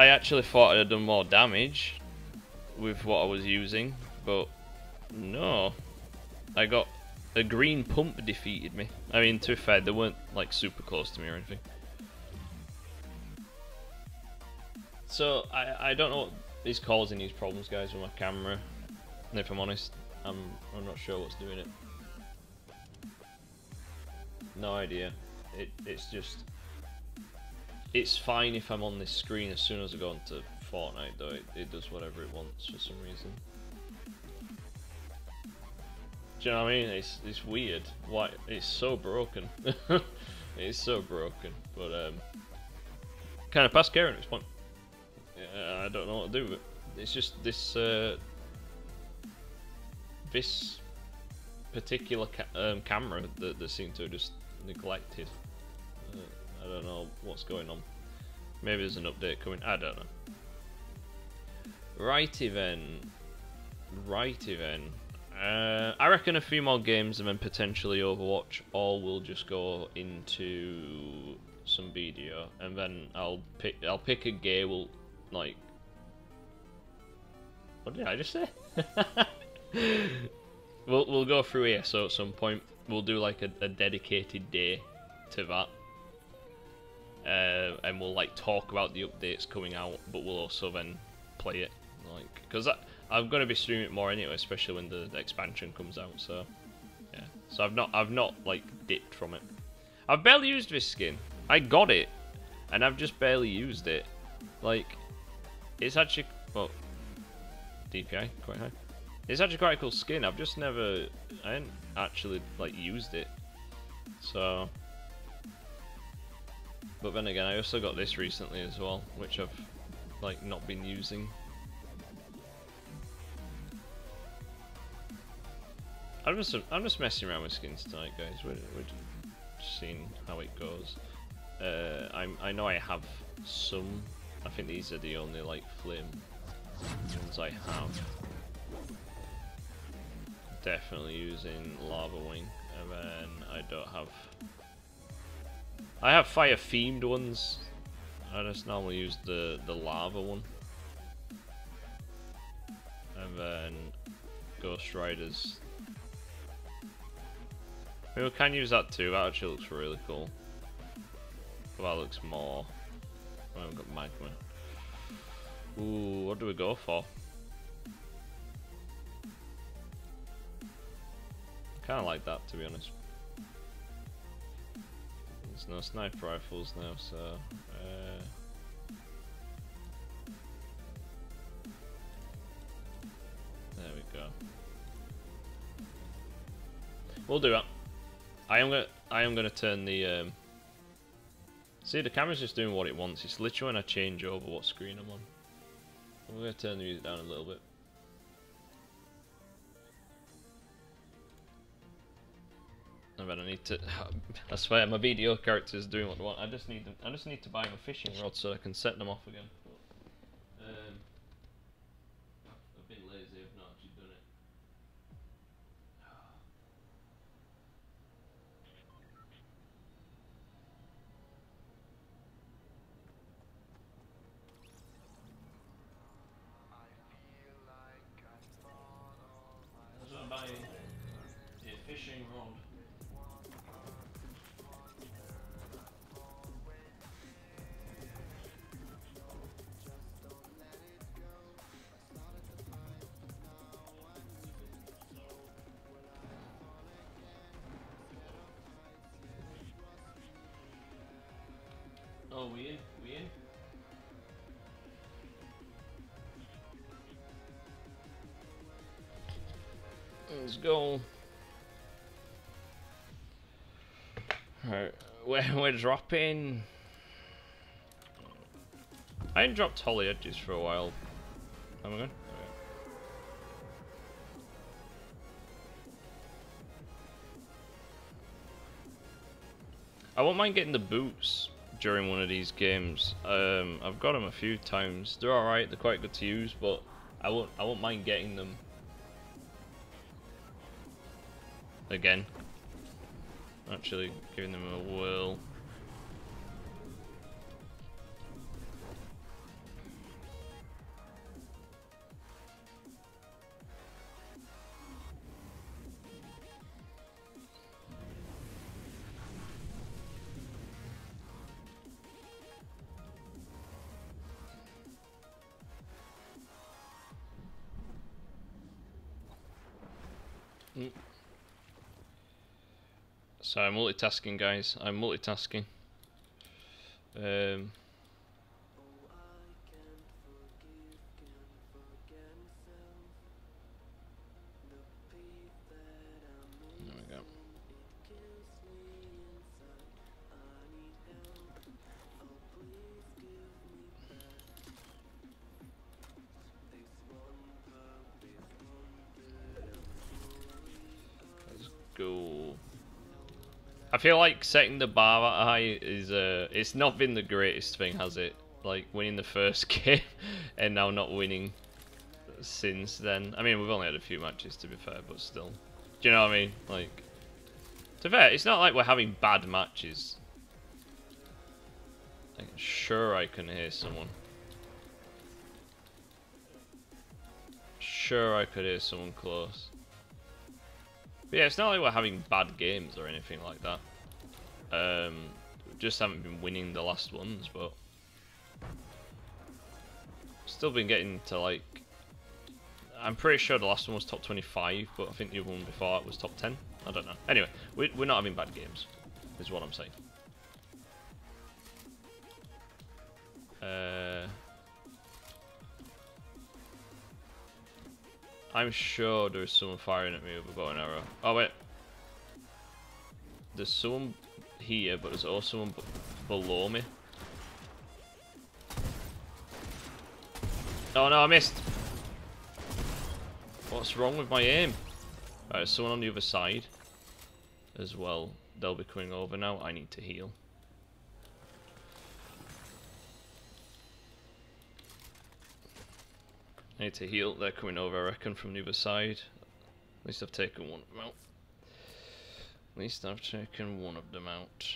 I actually thought I'd done more damage with what I was using, but no. I got a green pump defeated me. I mean, to be fair, they weren't like super close to me or anything. So I I don't know what is causing these problems, guys, with my camera. And if I'm honest, I'm I'm not sure what's doing it. No idea. It it's just it's fine if I'm on this screen as soon as I go into Fortnite, though. It, it does whatever it wants for some reason. Do you know what I mean? It's it's weird. Why it's so broken. it's so broken. But um, kind of past caring at this point. Yeah, I don't know what to do. It's just this uh, this particular ca um, camera that they seem to have just neglected. I don't know what's going on. Maybe there's an update coming. I don't know. Righty then. Righty then. Uh, I reckon a few more games and then potentially Overwatch, or we'll just go into some video and then I'll pick I'll pick a game. We'll like. What did I just say? we'll we'll go through here. So at some point we'll do like a, a dedicated day to that. Uh, and we'll like talk about the updates coming out, but we'll also then play it, like because I'm to be streaming it more anyway, especially when the, the, expansion comes out. So yeah, so I've not I've not like dipped from it. I've barely used this skin. I got it, and I've just barely used it. Like it's actually well DPI quite high. It's actually quite a cool skin. I've just never I didn't actually like used it. So but then again, I also got this recently as well, which I've like not been using. I'm just I'm just messing around with skins tonight, guys. We're, we're seeing how it goes. Uh, I'm I know I have some. I think these are the only like flame ones I have. Definitely using lava wing, and then I don't have I have fire themed ones. I just normally use the, the lava one. And then Ghost Riders. Mean, we can use that too, that actually looks really cool. Well, that looks more. I haven't got magma. Ooh, what do we go for? Kinda like that to be honest. There's no sniper rifles now, so... Uh, there we go. We'll do that. I am gonna I am gonna turn the um, See the camera's just doing what it wants. It's literally when I change over what screen I'm on. I'm gonna turn the music down a little bit. Need to. I swear, my video character is doing what I want. I just need them. I just need to buy a fishing rod so I can set them off again. go. Alright, we're, we're dropping... I didn't drop Holly Hedges for a while. Am I? I won't mind getting the boots during one of these games. Um, I've got them a few times. They're alright, they're quite good to use, but I won't, I won't mind getting them. Again. Actually giving them a whirl. So I'm multitasking, guys. I'm multitasking. Um, feel like setting the bar high is uh it's not been the greatest thing, has it? Like winning the first game and now not winning since then. I mean, we've only had a few matches to be fair, but still. Do you know what I mean? Like to be fair, it's not like we're having bad matches. Like, sure I can hear someone. Sure I could hear someone close. But yeah, it's not like we're having bad games or anything like that. Um, just haven't been winning the last ones, but still been getting to like. I'm pretty sure the last one was top 25, but I think the other one before it was top 10. I don't know. Anyway, we, we're not having bad games, is what I'm saying. Uh, I'm sure there's someone firing at me with a bow and arrow. Oh wait. There's someone here, but there's also someone below me. Oh no, I missed! What's wrong with my aim? Right, there's someone on the other side as well. They'll be coming over now. I need to heal. I need to heal. They're coming over, I reckon, from the other side. At least I've taken one of them out. Least I've taken one of them out.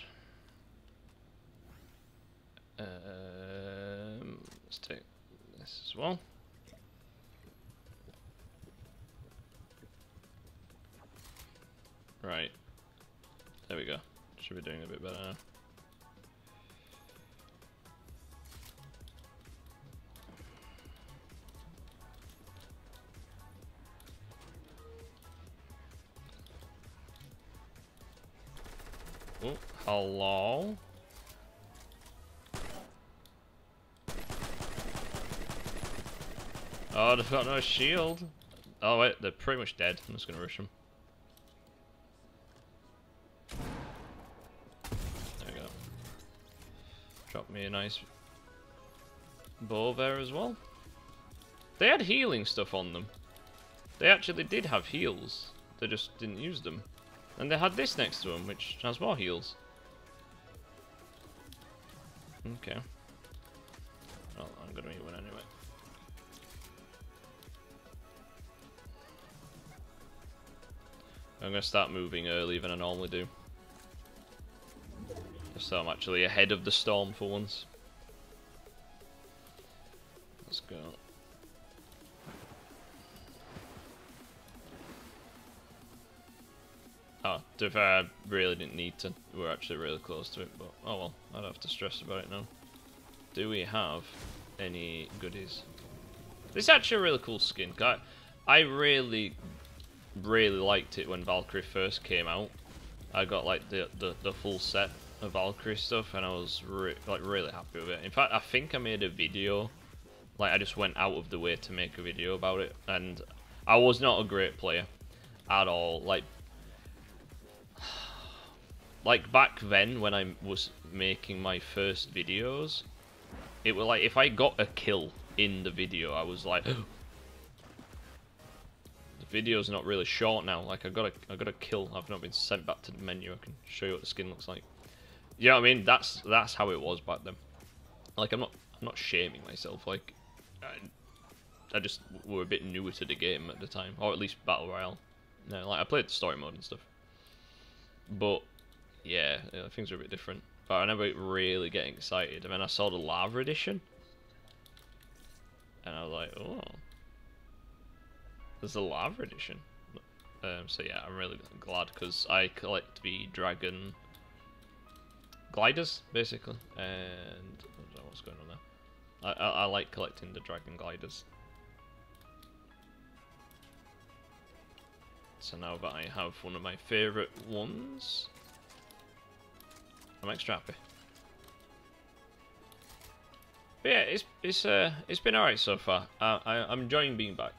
Um, let's take this as well. Right. There we go. Should be doing a bit better now. Oh, hello? Oh, they've got no shield. Oh wait, they're pretty much dead. I'm just gonna rush them. There we go. Drop me a nice bow there as well. They had healing stuff on them. They actually did have heals. They just didn't use them. And they had this next to them, which has more heals. Okay. Well, I'm gonna eat one anyway. I'm gonna start moving earlier than I normally do. Just so I'm actually ahead of the storm for once. Let's go. Oh, to be fair, I really didn't need to. We're actually really close to it, but oh well, I don't have to stress about it now. Do we have any goodies? This is actually a really cool skin. I, I really, really liked it when Valkyrie first came out. I got like the the, the full set of Valkyrie stuff, and I was re like really happy with it. In fact, I think I made a video. Like I just went out of the way to make a video about it, and I was not a great player at all. Like like back then when I was making my first videos, it was like if I got a kill in the video, I was like, the video's not really short now. Like I got a I got a kill. I've not been sent back to the menu. I can show you what the skin looks like. You know what I mean? That's that's how it was back then. Like I'm not I'm not shaming myself. Like I, I just were a bit newer to the game at the time, or at least battle royale. No, like I played the story mode and stuff. But yeah, things are a bit different. But I never really getting excited. And then I saw the lava edition, and I was like, oh, there's a lava edition. Um, so yeah, I'm really glad because I collect the dragon gliders basically, and I what's going on there. I, I, I like collecting the dragon gliders. So now that I have one of my favourite ones, I'm extra happy. But yeah, it's it's uh it's been alright so far. Uh, I I'm enjoying being back.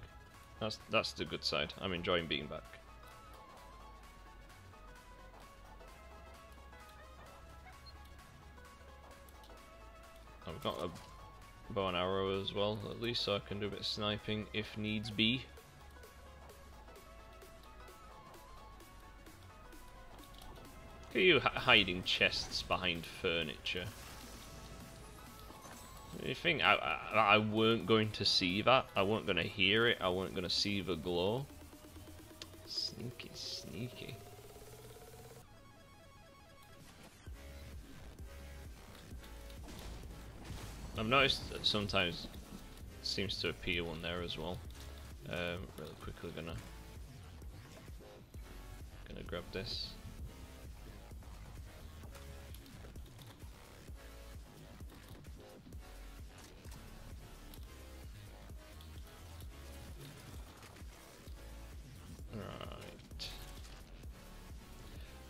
That's that's the good side. I'm enjoying being back. I've got a bow and arrow as well, at least, so I can do a bit of sniping if needs be. Look at you hiding chests behind furniture. You think I, I, I weren't going to see that? I weren't going to hear it? I weren't going to see the glow? Sneaky, sneaky. I've noticed that sometimes seems to appear one there as well. Um, really quickly gonna gonna grab this.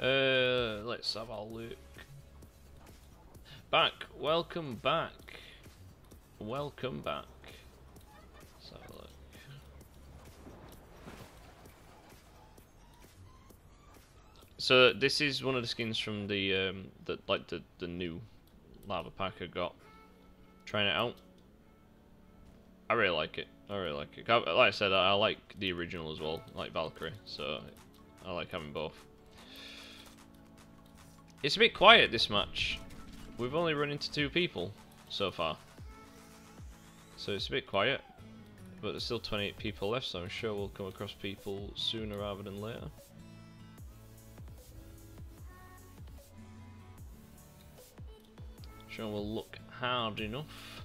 Uh, let's have a look. Back, welcome back. Welcome back. Let's have a look. So this is one of the skins from the um, the like the the new lava pack I got. Trying it out. I really like it. I really like it. Like I said, I like the original as well, like Valkyrie. So I like having both. It's a bit quiet this match. We've only run into two people so far. So it's a bit quiet, but there's still 28 people left, so I'm sure we'll come across people sooner rather than later. Sure we'll look hard enough.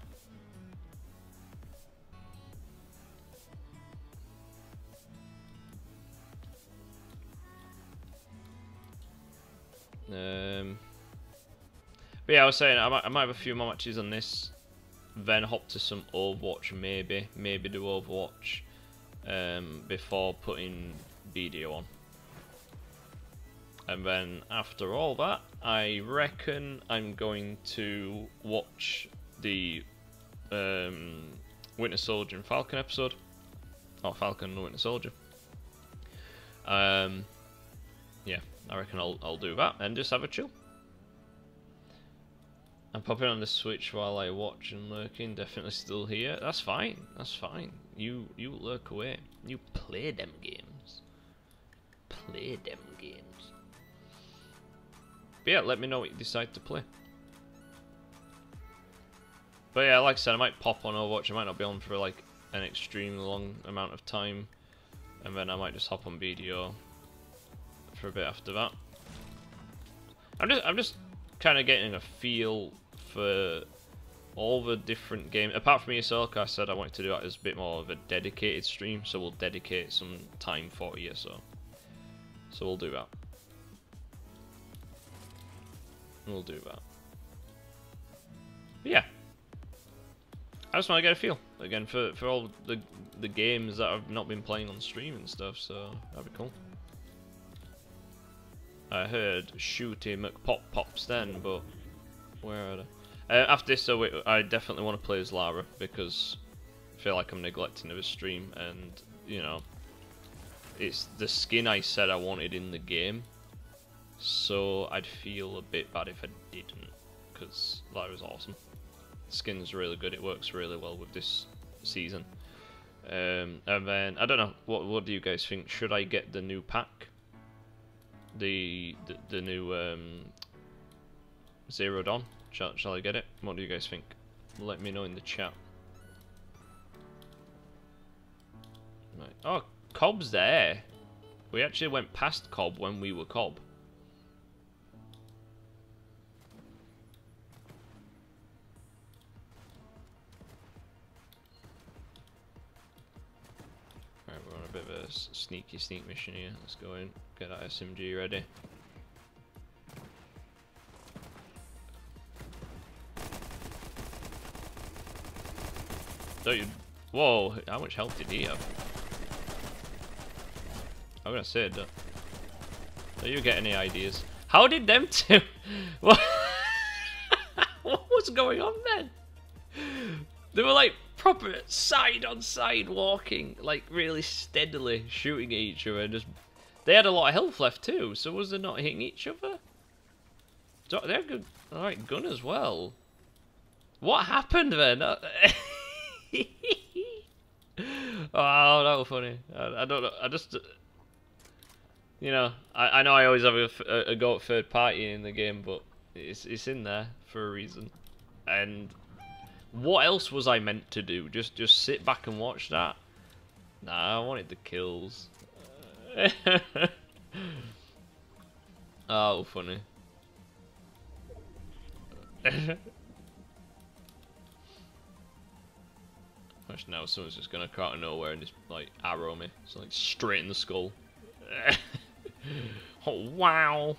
Um, but yeah, I was saying I might, I might have a few more matches on this then hop to some Overwatch maybe, maybe do Overwatch um, before putting BDO on. And then after all that, I reckon I'm going to watch the um, Winter Soldier and Falcon episode. Or Falcon and Winter Soldier. Um, yeah, I reckon I'll, I'll do that and just have a chill. I'm popping on the Switch while I watch and lurking. Definitely still here. That's fine. That's fine. You you lurk away. You play them games. Play them games. But yeah, let me know what you decide to play. But yeah, like I said, I might pop on Overwatch. I might not be on for like an extremely long amount of time. And then I might just hop on BDO for a bit after that. I'm just I'm just kind of getting a feel for all the different games. Apart from ESL, I said I wanted to do that as a bit more of a dedicated stream, so we'll dedicate some time for ESL. So so we'll do that. We'll do that. But yeah. I just want to get a feel again for for all the the games that I've not been playing on stream and stuff. So that'd be cool. I heard Shooty McPop Pops then, but where are they? Uh, after this, though, I definitely want to play as Lara because I feel like I'm neglecting of his stream, and you know, it's the skin I said I wanted in the game, so I'd feel a bit bad if I didn't, because Lara's awesome. The skin's really good; it works really well with this season. Um, and then I don't know what what do you guys think? Should I get the new pack? The the, the new um, zeroed on. Shall, shall I get it? What do you guys think? Let me know in the chat. Right. Oh, Cobb's there. We actually went past Cobb when we were Cobb. Sneaky sneak mission here. Let's go in, get that SMG ready. Don't you... Whoa, how much health did he have? I'm gonna say it. Do you get any ideas? How did them two... what was going on then? They were like proper side on side walking, like really steadily shooting at each other. Just they had a lot of health left too, so was they not hitting each other? They're good, alright gun as well. What happened then? oh, that was funny. I, I, don't know. I just, you know, I, I know I always have a, a, a go at third party in the game, but it's it's in there for a reason. And what else was I meant to do? Just just sit back and watch that? Nah, I wanted the kills. oh, funny. Which now someone's just gonna come out of nowhere and just like arrow me. So like straight in the skull. oh wow.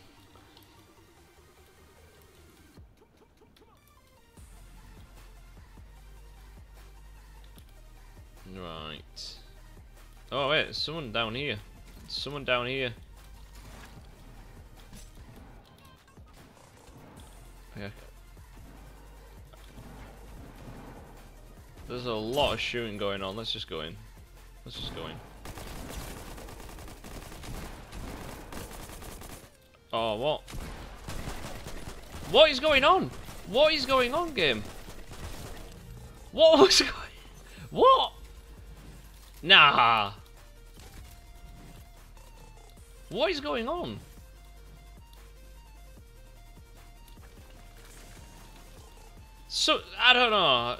Oh wait, someone down here. Someone down here. Yeah, There's a lot of shooting going on. Let's just go in. Let's just go in. Oh, what? What is going on? What is going on, game? What was going... What? Nah. What is going on? So, I don't know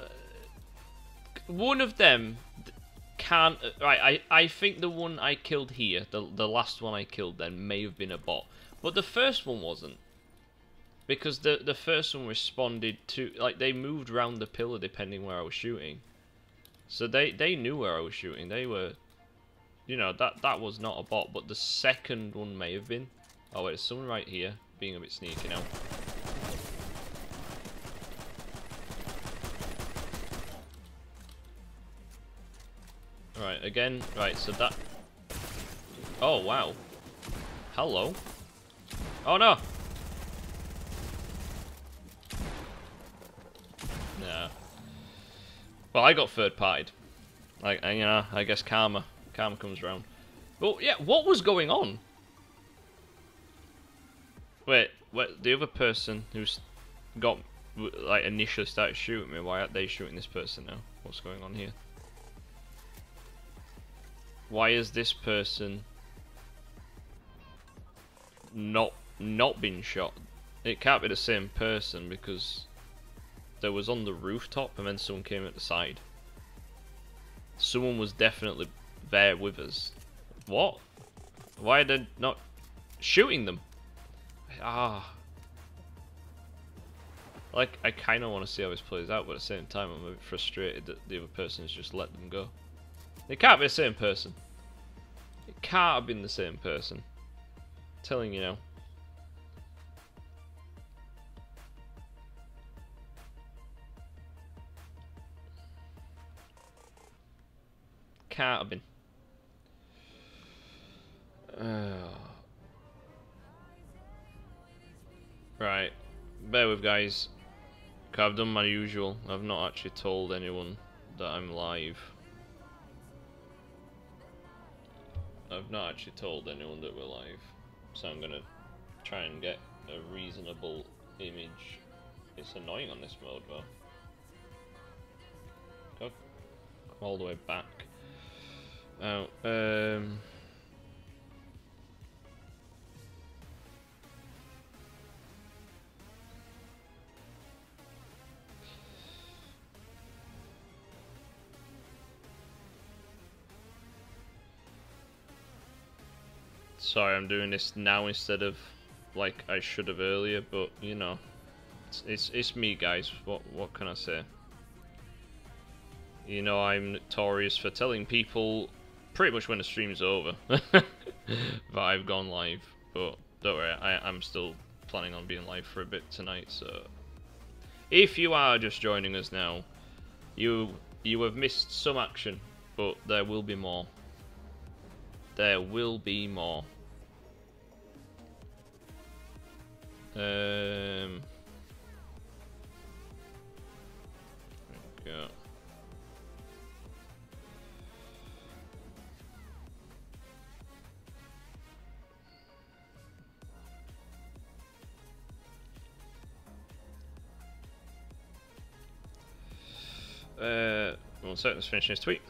one of them can't. Right, I I think the one I killed here, the the last one I killed then may have been a bot, but the first one wasn't. Because the the first one responded to like they moved around the pillar depending where I was shooting. So they they knew where I was shooting. They were, you know, that that was not a bot. But the second one may have been. Oh wait, someone right here being a bit sneaky now. Right, again, right, so that... Oh, wow. Hello. Oh, no! Yeah. Well, I got third-partied. Like, you know, I guess karma. Karma comes around. But, yeah, what was going on? Wait, wait, the other person who's got, like, initially started shooting me, why aren't they shooting this person now? What's going on here? Why is this person not not been shot? It can't be the same person because there was on the rooftop and then someone came at the side. Someone was definitely there with us. What? Why are they not shooting them? Ah. Like, I kind of want to see how this plays out, but at the same time I'm a bit frustrated that the other person has just let them go. It can't be the same person. It can't have been the same person. I'm telling you now. Can't have been. Uh. Right. Bear with guys. I've done my usual. I've not actually told anyone that I'm live. I've not actually told anyone that we're live, so I'm gonna try and get a reasonable image. It's annoying on this mode though. Go all the way back. Oh, um... Sorry, I'm doing this now instead of like I should have earlier, but you know, it's it's, it's me, guys. What what can I say? You know, I'm notorious for telling people pretty much when the stream's over that I've gone live, but don't worry, I, I'm still planning on being live for a bit tonight. So, if you are just joining us now, you you have missed some action, but there will be more. There will be more. Um. Go. Uh, one sec, let's finish this tweet.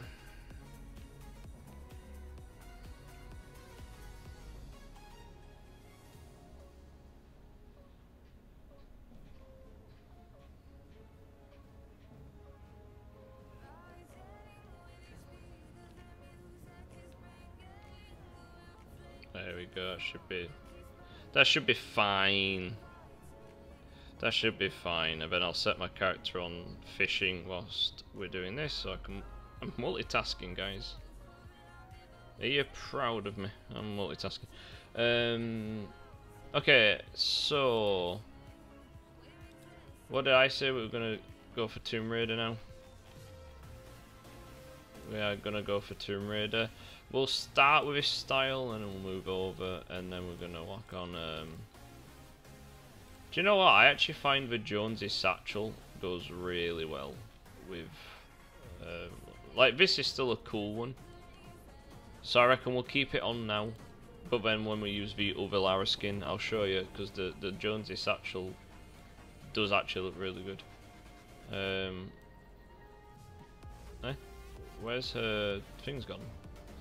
That should be fine. That should be fine, and then I'll set my character on fishing whilst we're doing this, so I can... I'm multitasking, guys. Are you proud of me? I'm multitasking. Um, okay, so... What did I say? We were going to go for Tomb Raider now? We are to go for Tomb Raider. We'll start with this style and we'll move over and then we're to work on... Um, do you know what? I actually find the Jonesy satchel goes really well with... Um, like, this is still a cool one. So I reckon we'll keep it on now. But then when we use the other Lara skin, I'll show you. Because the, the Jonesy satchel does actually look really good. Um? Where's her things gone?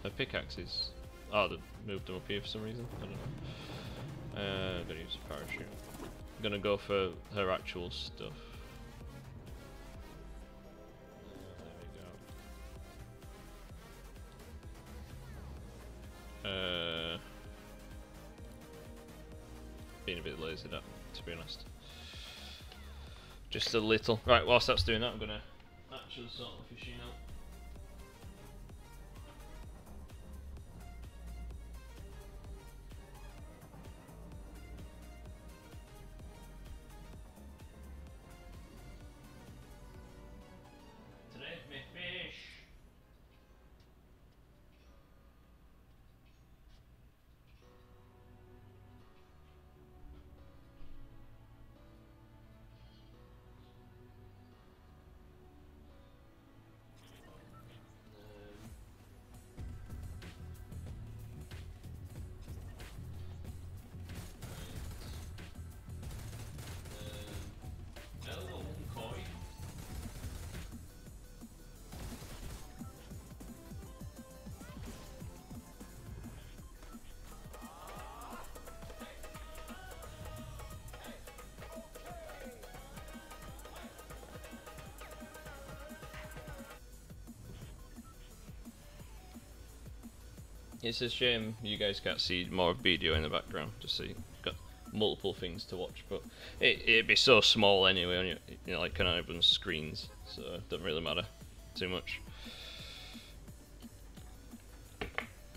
Her pickaxes? Oh, they moved them up here for some reason. I don't know. Uh, I'm gonna use a parachute I'm gonna go for her actual stuff. There we go. Uh, being a bit lazy, that to be honest. Just a little. Right, whilst that's doing that, I'm gonna actually sort the fishing It's a shame you guys can't see more video in the background, just so you've got multiple things to watch, but it, it'd be so small anyway on your, you know, like kind of everyone's screens, so it doesn't really matter too much.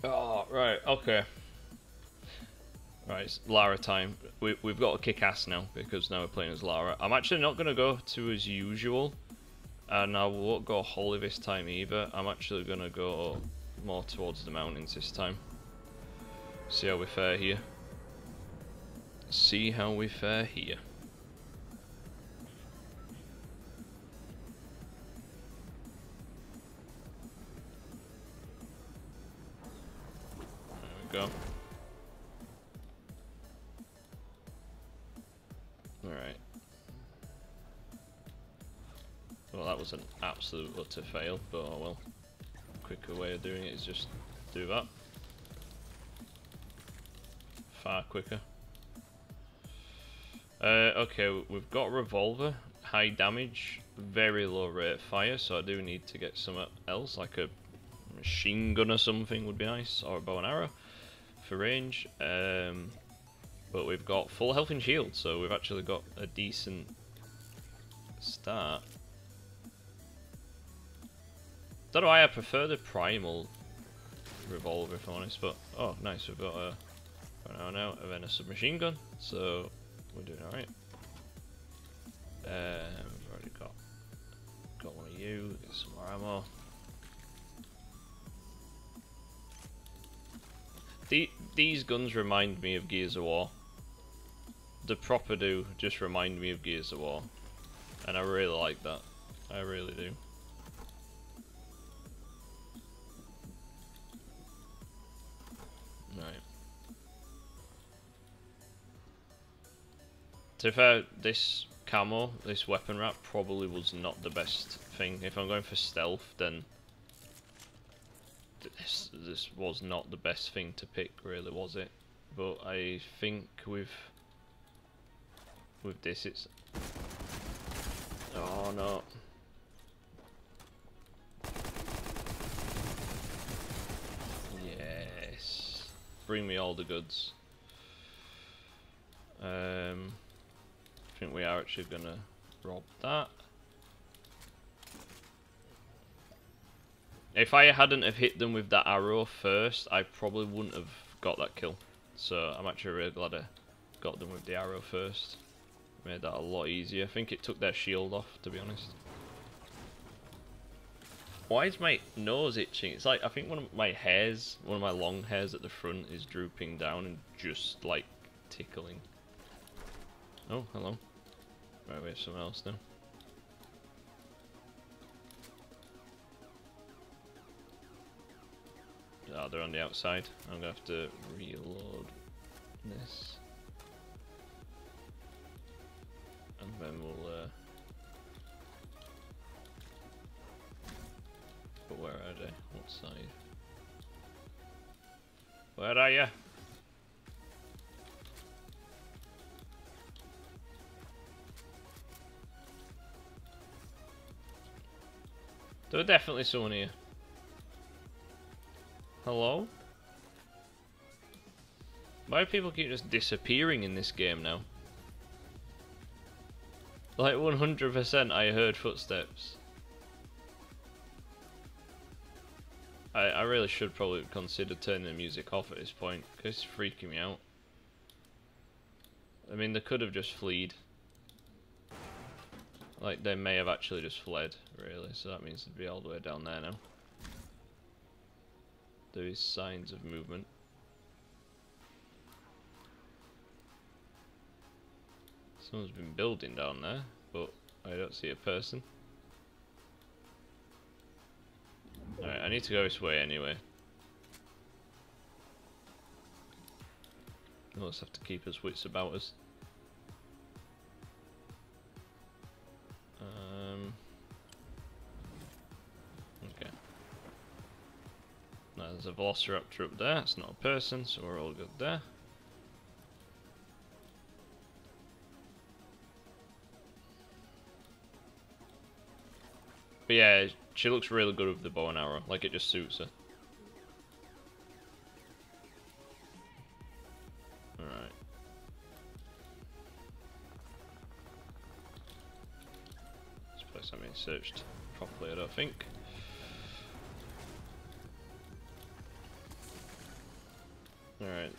Oh, right, okay. Right, it's Lara time. We, we've got to kick ass now, because now we're playing as Lara. I'm actually not going to go to as usual, and I won't go Holly this time either. I'm actually going to go more towards the mountains this time. See how we fare here. See how we fare here. There we go. Alright. Well, that was an absolute utter fail, but oh well quicker way of doing it is just do that. Far quicker. Uh, okay, we've got revolver, high damage, very low rate of fire, so I do need to get something else, like a machine gun or something would be nice, or a bow and arrow. for range. Um, but we've got full health and shield, so we've actually got a decent start. Don't know why I prefer the primal revolver, if I'm honest, but oh, nice, we've got a an now and then a submachine gun, so we're doing alright. Um, we've already got got one of you, get some more ammo. The, these guns remind me of Gears of War. The proper do just remind me of Gears of War. And I really like that. I really do. To be fair, this camo, this weapon wrap, probably was not the best thing. If I'm going for stealth, then this, this was not the best thing to pick, really, was it? But I think with with this, it's oh no. Yes, bring me all the goods. Um, think we are actually gonna rob that. If I hadn't have hit them with that arrow first, I probably wouldn't have got that kill. So I'm actually really glad I got them with the arrow first. Made that a lot easier. I think it took their shield off, to be honest. Why is my nose itching? It's like, I think one of my hairs, one of my long hairs at the front is drooping down and just, like, tickling. Oh, hello. Right, we have someone else now. Oh, they're on the outside. I'm gonna have to reload this. And then we'll uh But where are they? What side? Where are you? There are definitely someone here. Hello? Why do people keep just disappearing in this game now? Like 100% I heard footsteps. I, I really should probably consider turning the music off at this point, because it's freaking me out. I mean, they could have just fled. Like, they may have actually just fled, really, so that means they'd be all the way down there now there is signs of movement. Someone's been building down there, but I don't see a person. Alright, I need to go this way anyway. We'll just have to keep his wits about us. Um, there's a Velociraptor up there. It's not a person, so we're all good there. But yeah, she looks really good with the bow and arrow. Like, it just suits her. Place searched properly, I don't think. Alright.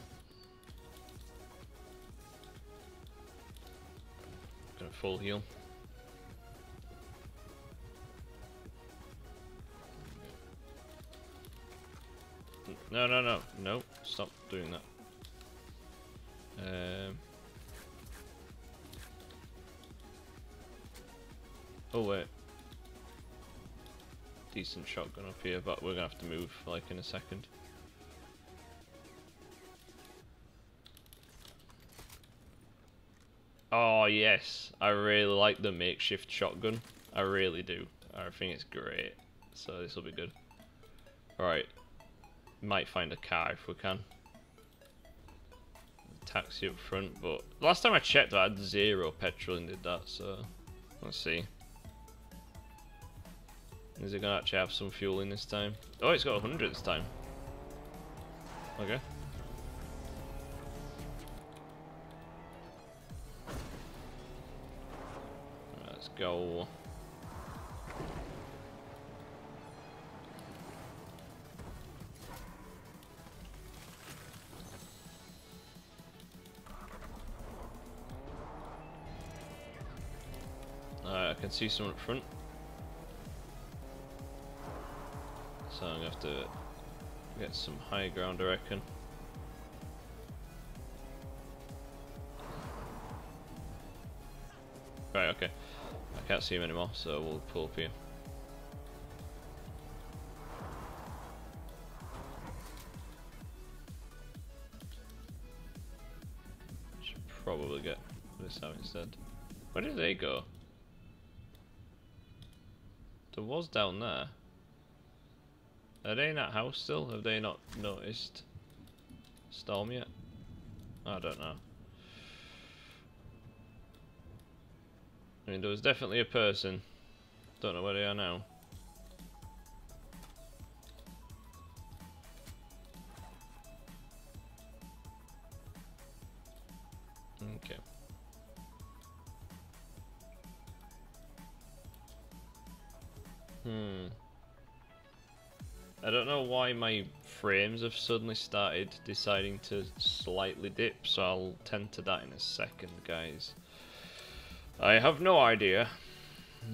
Gonna full heal. No, no, no, no, stop doing that. Um. Oh wait. Decent shotgun up here, but we're gonna have to move like in a second. Oh yes, I really like the makeshift shotgun. I really do. I think it's great. So this will be good. Alright. Might find a car if we can. Taxi up front, but last time I checked I had zero petrol and did that, so let's see. Is it going to actually have some fuel in this time? Oh, it's got 100 this time. Okay. Let's go. Alright, I can see someone up front. So I'm gonna have to get some high ground, I reckon. Right, okay. I can't see him anymore, so we'll pull up here. Should probably get this out instead. Where did they go? There was down there. Are they in that house still? Have they not noticed Storm yet? I don't know. I mean, there was definitely a person. Don't know where they are now. Frames have suddenly started deciding to slightly dip, so I'll tend to that in a second, guys. I have no idea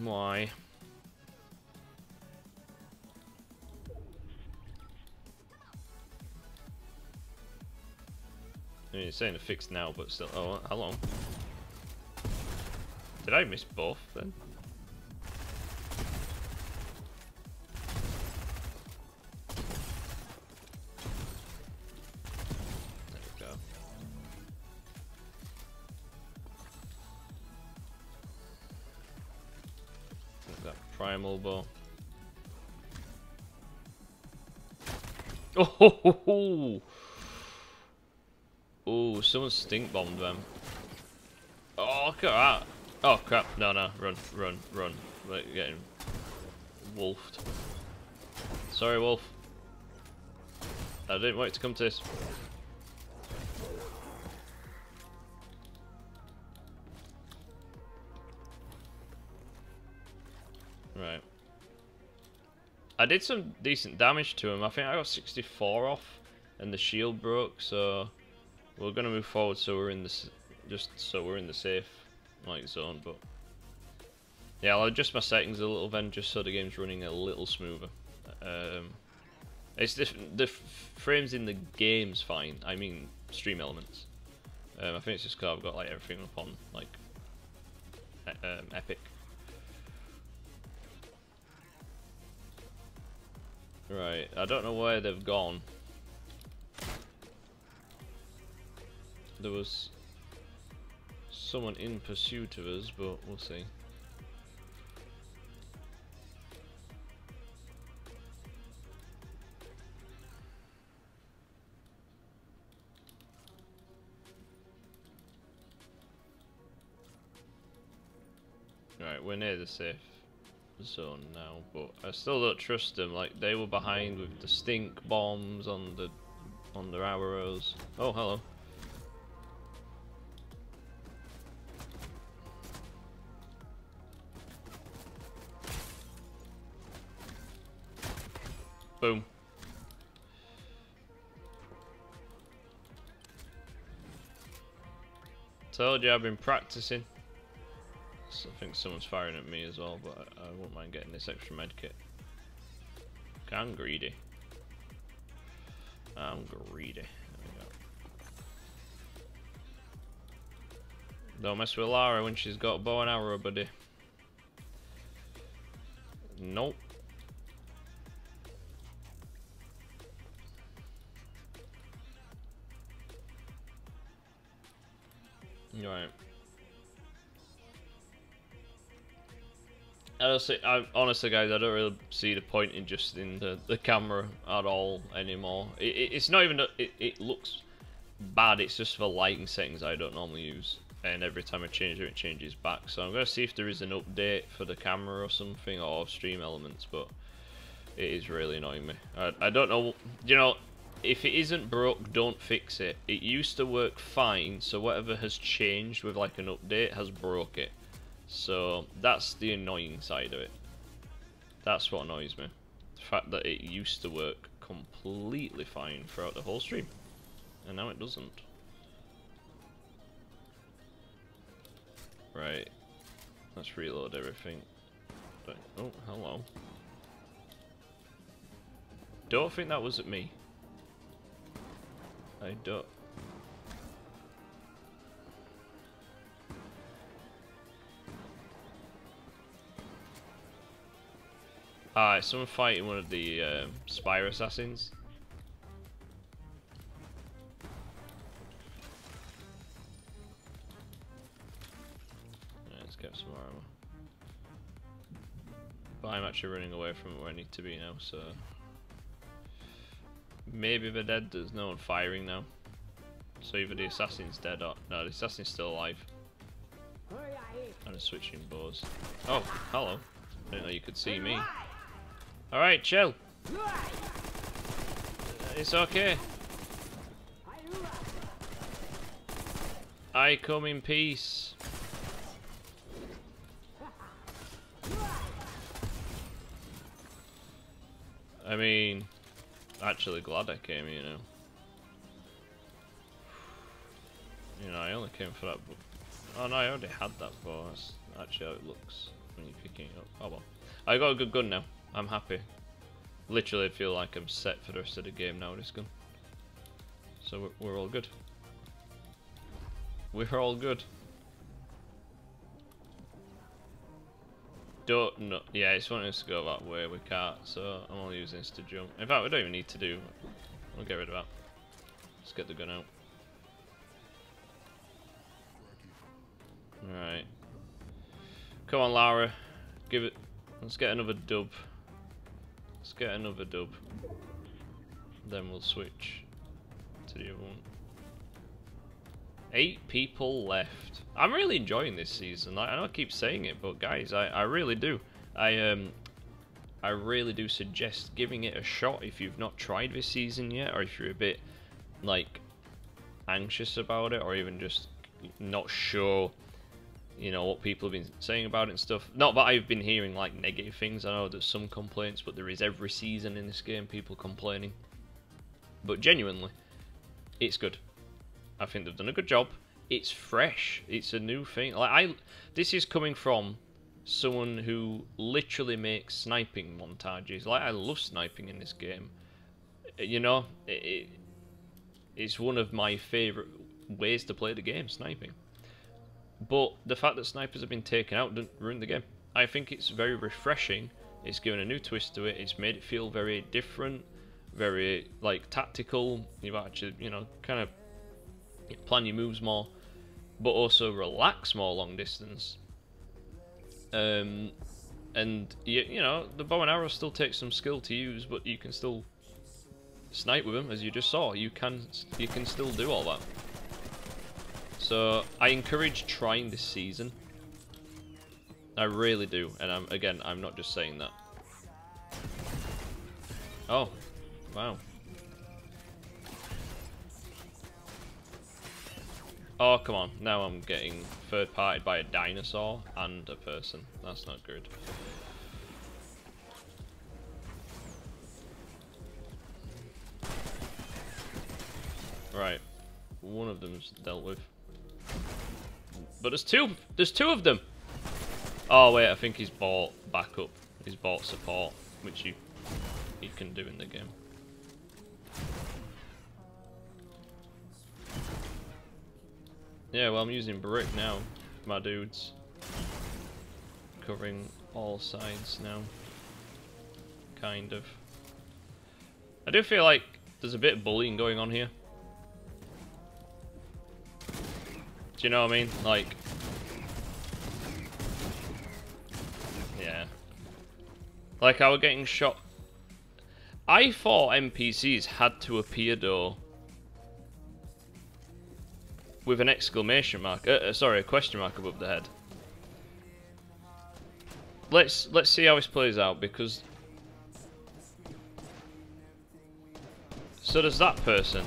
why. I mean, it's saying it's fixed now, but still. Oh, how long? Did I miss both then? Oh, oh, someone stink bombed them. Oh, look at that. Oh crap! No, no, run, run, run. We're getting wolfed. Sorry, wolf. I didn't want to come to this. I did some decent damage to him. I think I got 64 off, and the shield broke. So we're gonna move forward. So we're in this, just so we're in the safe like zone. But yeah, I'll adjust my settings a little then, just so the game's running a little smoother. Um, it's the the frames in the game's fine. I mean StreamElements. Um, I think it's just because I've got like everything up on like um, epic. Right, I don't know where they've gone. There was someone in pursuit of us, but we'll see. Right, we're near the safe zone now, but I still don't trust them. Like they were behind with the stink bombs on the on their arrows. Oh, hello. Boom. Told you I've been practicing. I think someone's firing at me as well, but I, I won't mind getting this extra medkit. I'm greedy. I'm greedy. Don't mess with Lara when she's got bow and arrow, buddy. Nope. Right. Honestly, I, honestly, guys, I don't really see the point in just in the, the camera at all anymore. It, it, it's not even, it, it looks bad, it's just for lighting settings I don't normally use. And every time I change it, it changes back. So I'm going to see if there is an update for the camera or something, or StreamElements, but it is really annoying me. I, I don't know, you know, if it isn't broke, don't fix it. It used to work fine, so whatever has changed with like an update has broke it. So that's the annoying side of it. That's what annoys me. The fact that it used to work completely fine throughout the whole stream. And now it doesn't. Right. Let's reload everything. Oh, hello. Don't think that was at me. I don't. Alright, someone fighting one of the uh, Spire Assassins. let's get some more armor. But I'm actually running away from where I need to be now, so... Maybe they're dead, there's no one firing now. So either the assassin's dead or... No, the assassin's still alive. And it's switching bows. Oh, hello. I didn't know you could see me. Alright, chill. Uh, it's okay. I come in peace. I mean, actually glad I came, you know. You know, I only came for that book. Oh no, I already had that bow. Actually how it looks when you're picking it up. Oh well. I got a good gun now. I'm happy. Literally feel like I'm set for the rest of the game now with this gun. So we're, we're all good. We're all good. Don't know. Yeah, it's wanting us to go that way. We can't, so I'm only using this to jump. In fact, we don't even need to do. We'll get rid of that. Let's get the gun out. Alright. Come on, Lara. Give it. Let's get another dub. Let's get another dub. Then we'll switch to the other one. Eight people left. I'm really enjoying this season. I, I know I keep saying it, but guys, I, I really do. I um I really do suggest giving it a shot if you've not tried this season yet, or if you're a bit like anxious about it, or even just not sure you know what people have been saying about it and stuff. Not that I've been hearing like negative things. I know there's some complaints, but there is every season in this game people complaining. But genuinely, it's good. I think they've done a good job. It's fresh. It's a new thing. Like I, this is coming from someone who literally makes sniping montages. Like I love sniping in this game. You know, it, it it's one of my favorite ways to play the game, sniping. But the fact that snipers have been taken out doesn't ruin the game. I think it's very refreshing. It's given a new twist to it. It's made it feel very different, very like tactical. You've actually, you know, kind of plan your moves more, but also relax more long distance. Um, and you, you know, the bow and arrow still takes some skill to use, but you can still snipe with them, as you just saw. You can you can still do all that. So I encourage trying this season. I really do, and I'm again, I'm not just saying that. Oh, wow. Oh, come on. Now I'm getting third-partied by a dinosaur and a person. That's not good. Right. One of them's dealt with. But there's two. There's two of them. Oh wait, I think he's bought backup. He's bought support, which you he can do in the game. Yeah, well I'm using brick now, my dudes. Covering all sides now. Kind of. I do feel like there's a bit of bullying going on here. Do you know what I mean? Like... Yeah. Like, I was getting shot... I thought NPCs had to appear, though, with an exclamation mark. Uh, uh, sorry, a question mark above the head. Let's let's see how this plays out because. So does that person.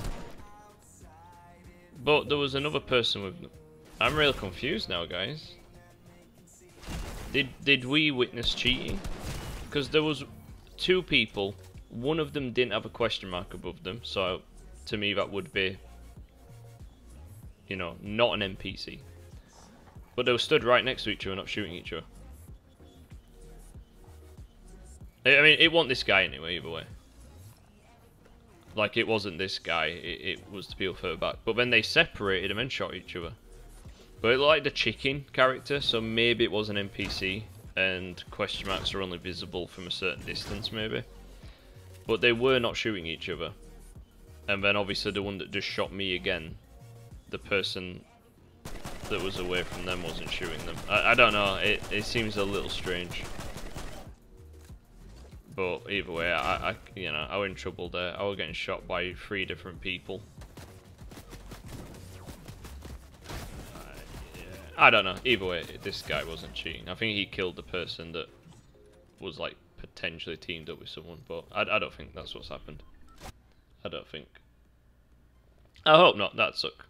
But there was another person with I'm real confused now, guys. Did did we witness cheating? Because there was two people. One of them didn't have a question mark above them, so to me that would be, you know, not an NPC. But they were stood right next to each other, not shooting each other. I mean, it wasn't this guy anyway, either way. Like, it wasn't this guy, it, it was the people further back. But then they separated and then shot each other. But it looked like the chicken character, so maybe it was an NPC, and question marks are only visible from a certain distance, maybe. But they were not shooting each other. And then obviously the one that just shot me again, the person that was away from them wasn't shooting them. I, I don't know, it, it seems a little strange. But either way, I, I, you know, I was in trouble there. I was getting shot by three different people. I don't know. Either way, this guy wasn't cheating. I think he killed the person that was like potentially teamed up with someone, but I, I don't think that's what's happened. I don't think. I hope not. That suck.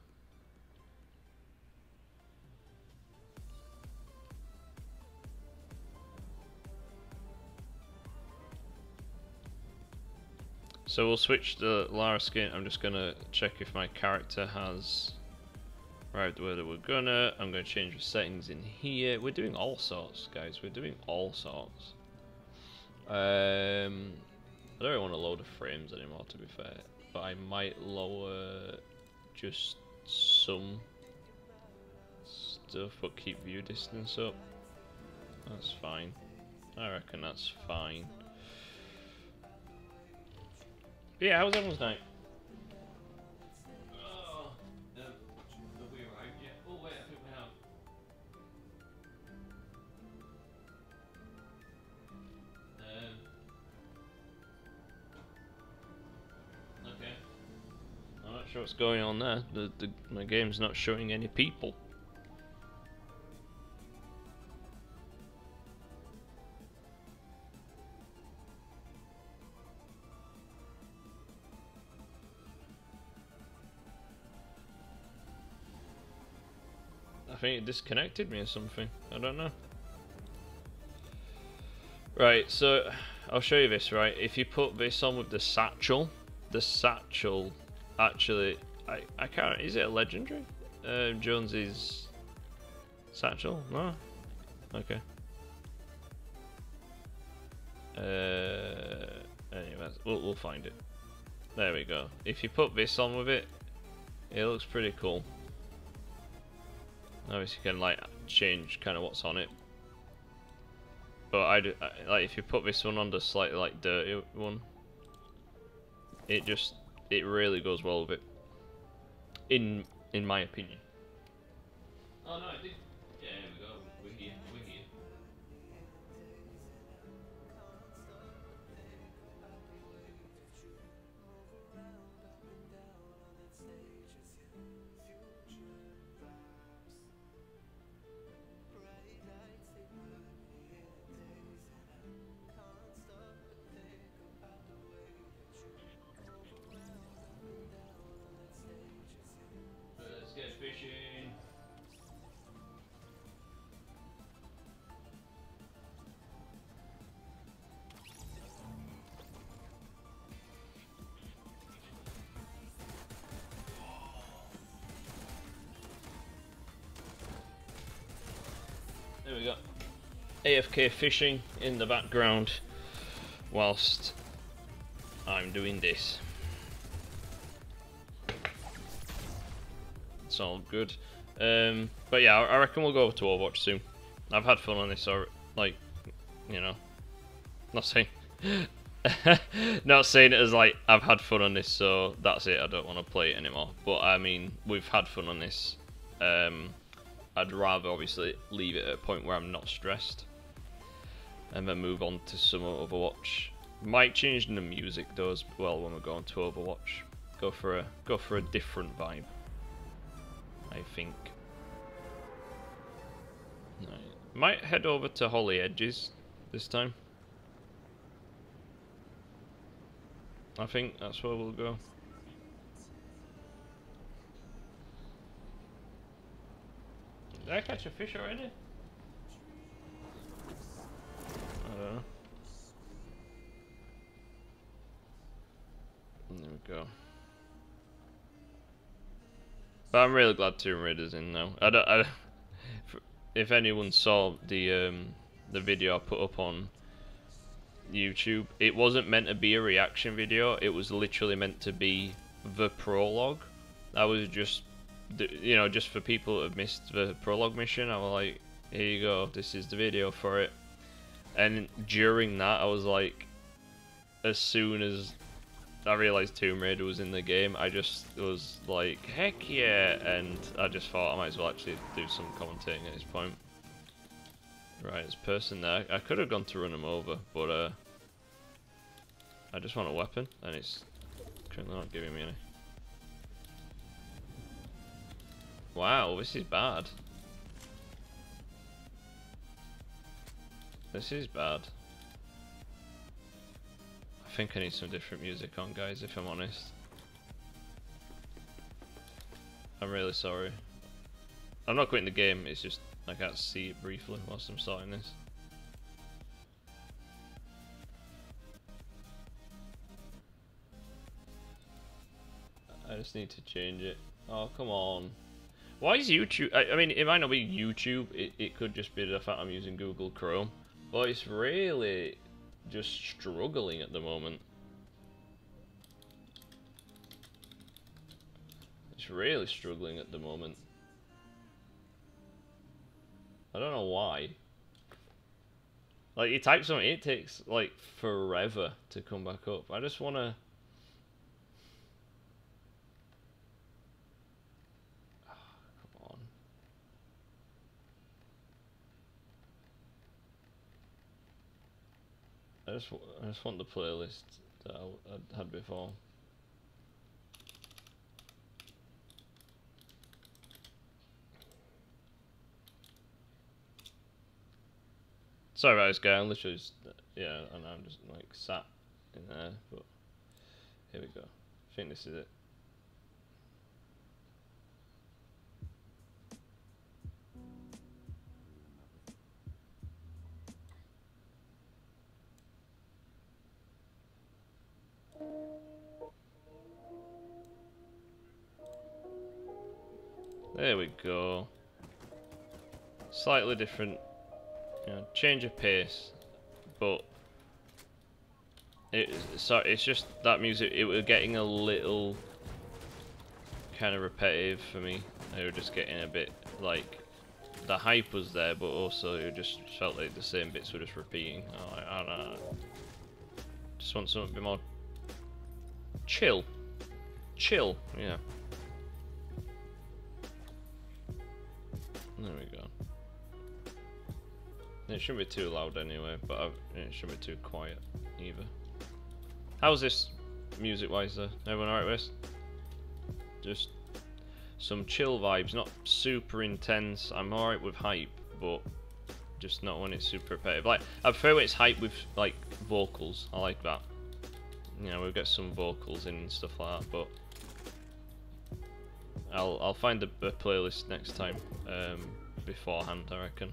So we'll switch the Lara skin. I'm just gonna check if my character has arrived where we're gonna. I'm gonna change the settings in here. We're doing all sorts, guys. We're doing all sorts. Um, I don't really want to load the frames anymore, to be fair. But I might lower just some stuff, but keep view distance up. That's fine. I reckon that's fine. Yeah, how was everyone's night? Sure what's going on there. The, the my game's not showing any people. I think it disconnected me or something. I don't know. Right, so I'll show you this, right? If you put this on with the satchel, the satchel actually, I, I can't, is it a legendary? Uh, Jonesy's satchel? No? Okay. Uh, anyway, we'll, we'll find it. There we go. If you put this on with it, it looks pretty cool. Obviously, you can like change kind of what's on it. But I do, like if you put this one on the slightly like dirty one, it just it really goes well with it. In in my opinion. Oh no, There we go. AFK fishing in the background whilst I'm doing this. It's all good. Um, but yeah, I I reckon we'll go over to Overwatch soon. I've had fun on this, or like, you know, not saying, not saying it as like I've had fun on this, so that's it. I don't want to play it anymore. But I mean, we've had fun on this. Um, I'd rather obviously leave it at a point where I'm not stressed, and then move on to some Overwatch. Might change the music as well when we're going to Overwatch. Go for a go for a different vibe. I think. Right. Might head over to Holly Hedges this time. I think that's where we'll go. Did I catch a fish already? don't know. There we go. But I'm really glad Tomb Raider's in now. I don't. I, if anyone saw the um, the video I put up on YouTube, it wasn't meant to be a reaction video. It was literally meant to be the prologue. That was just, you know, just for people that have missed the prologue mission. I was like, here you go. This is the video for it. And during that, I was like, as soon as I realized Tomb Raider was in the game, I just was like, heck yeah, and I just thought I might as well actually do some commentating at this point. Right, there's person there. I could have gone to run him over, but uh, I just want a weapon, and it's currently not giving me any. Wow, this is bad. This is bad I think I need some different music on, guys, if I'm honest. I'm really sorry. I'm not quitting the game, it's just I can't see it briefly whilst I'm starting this. I just need to change it. Oh, come on. Why is YouTube... I, I mean, it might not be YouTube, it, it could just be the fact I'm using Google Chrome. But it's really just struggling at the moment. It's really struggling at the moment. I don't know why. Like, you type something, it takes, like, forever to come back up. I just want to... I just, I just want the playlist that I, had before. Sorry about this guy, I'm literally just, yeah, and I'm just like sat in there, but here we go. I think this is it. There we go. Slightly different, you know, change of pace, but it, sorry, it's just that music, it was getting a little kind of repetitive for me. They were just getting a bit, like, the hype was there, but also it just felt like the same bits were just repeating. I, I don't know. Just want something a bit more chill. Chill, yeah. It shouldn't be too loud anyway, but I, it shouldn't be too quiet either. How's this music-wise though? Everyone alright with this? Just some chill vibes, not super intense. I'm alright with hype, but just not when it's super repetitive. Like, I prefer when it's hype with, like, vocals. I like that. You know, we'll get some vocals in and stuff like that, but I'll I'll find a, a playlist next time um, beforehand. I reckon,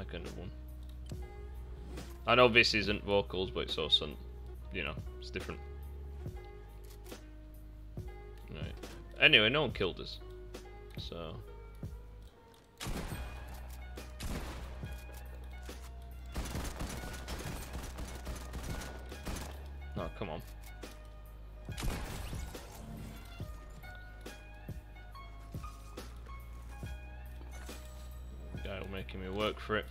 like another one. I know this isn't vocals, but it's also, you know, it's different. Right. Anyway, no one killed us, so. Oh, come on. Making me work for it.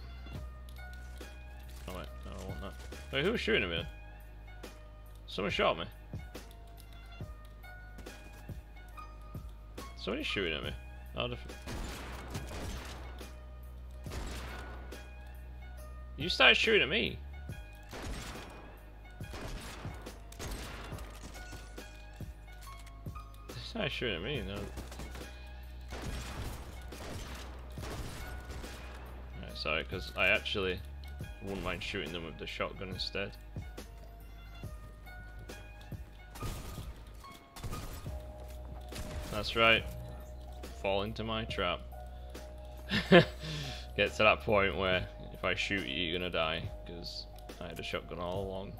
Oh wait, no, I want that. Wait, who was shooting at me? Someone shot me. Somebody's shooting at me. Oh, the You started shooting at me. You started shooting at me. No. Sorry, because I actually wouldn't mind shooting them with the shotgun instead. That's right. Fall into my trap. Get to that point where if I shoot you, you're gonna die, because I had a shotgun all along.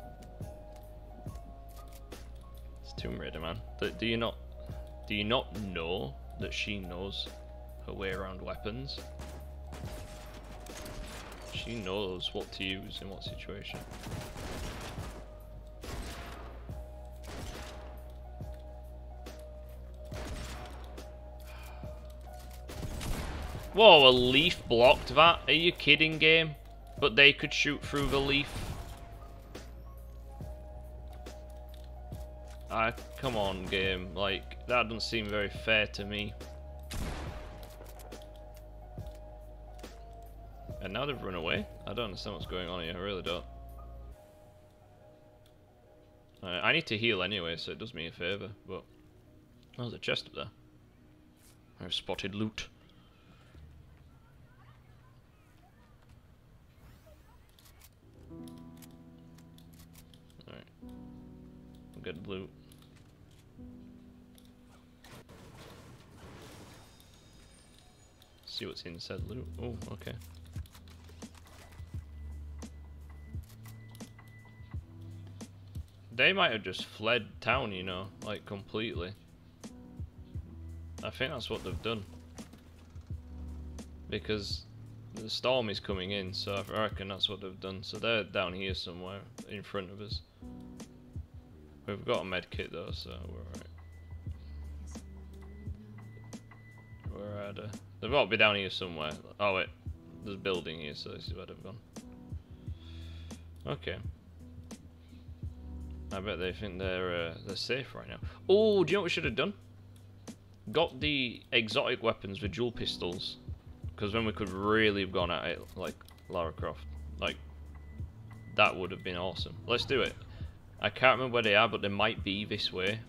It's Tomb Raider, man. Do, do you not? Do you not know that she knows her way around weapons? She knows what to use in what situation. Whoa, a leaf blocked that? Are you kidding, game? But they could shoot through the leaf. Ah, come on, game. Like, that doesn't seem very fair to me. And now they've run away? I don't understand what's going on here, I really don't. Uh, I need to heal anyway, so it does me a favour, but... Oh, there's a chest up there. I've spotted loot. Alright. Good loot. See what's inside loot. Oh, okay. They might have just fled town, you know, like completely. I think that's what they've done. Because the storm is coming in, so I reckon that's what they've done. So they're down here somewhere in front of us. We've got a med kit though, so we're alright. Where are they? They've got to be down here somewhere. Oh wait, there's a building here, so this is where they've gone. Okay. I bet they think they're uh, they're safe right now. Oh, do you know what we should have done? Got the exotic weapons with dual pistols, because then we could really have gone at it like Lara Croft. Like that would have been awesome. Let's do it. I can't remember where they are, but they might be this way.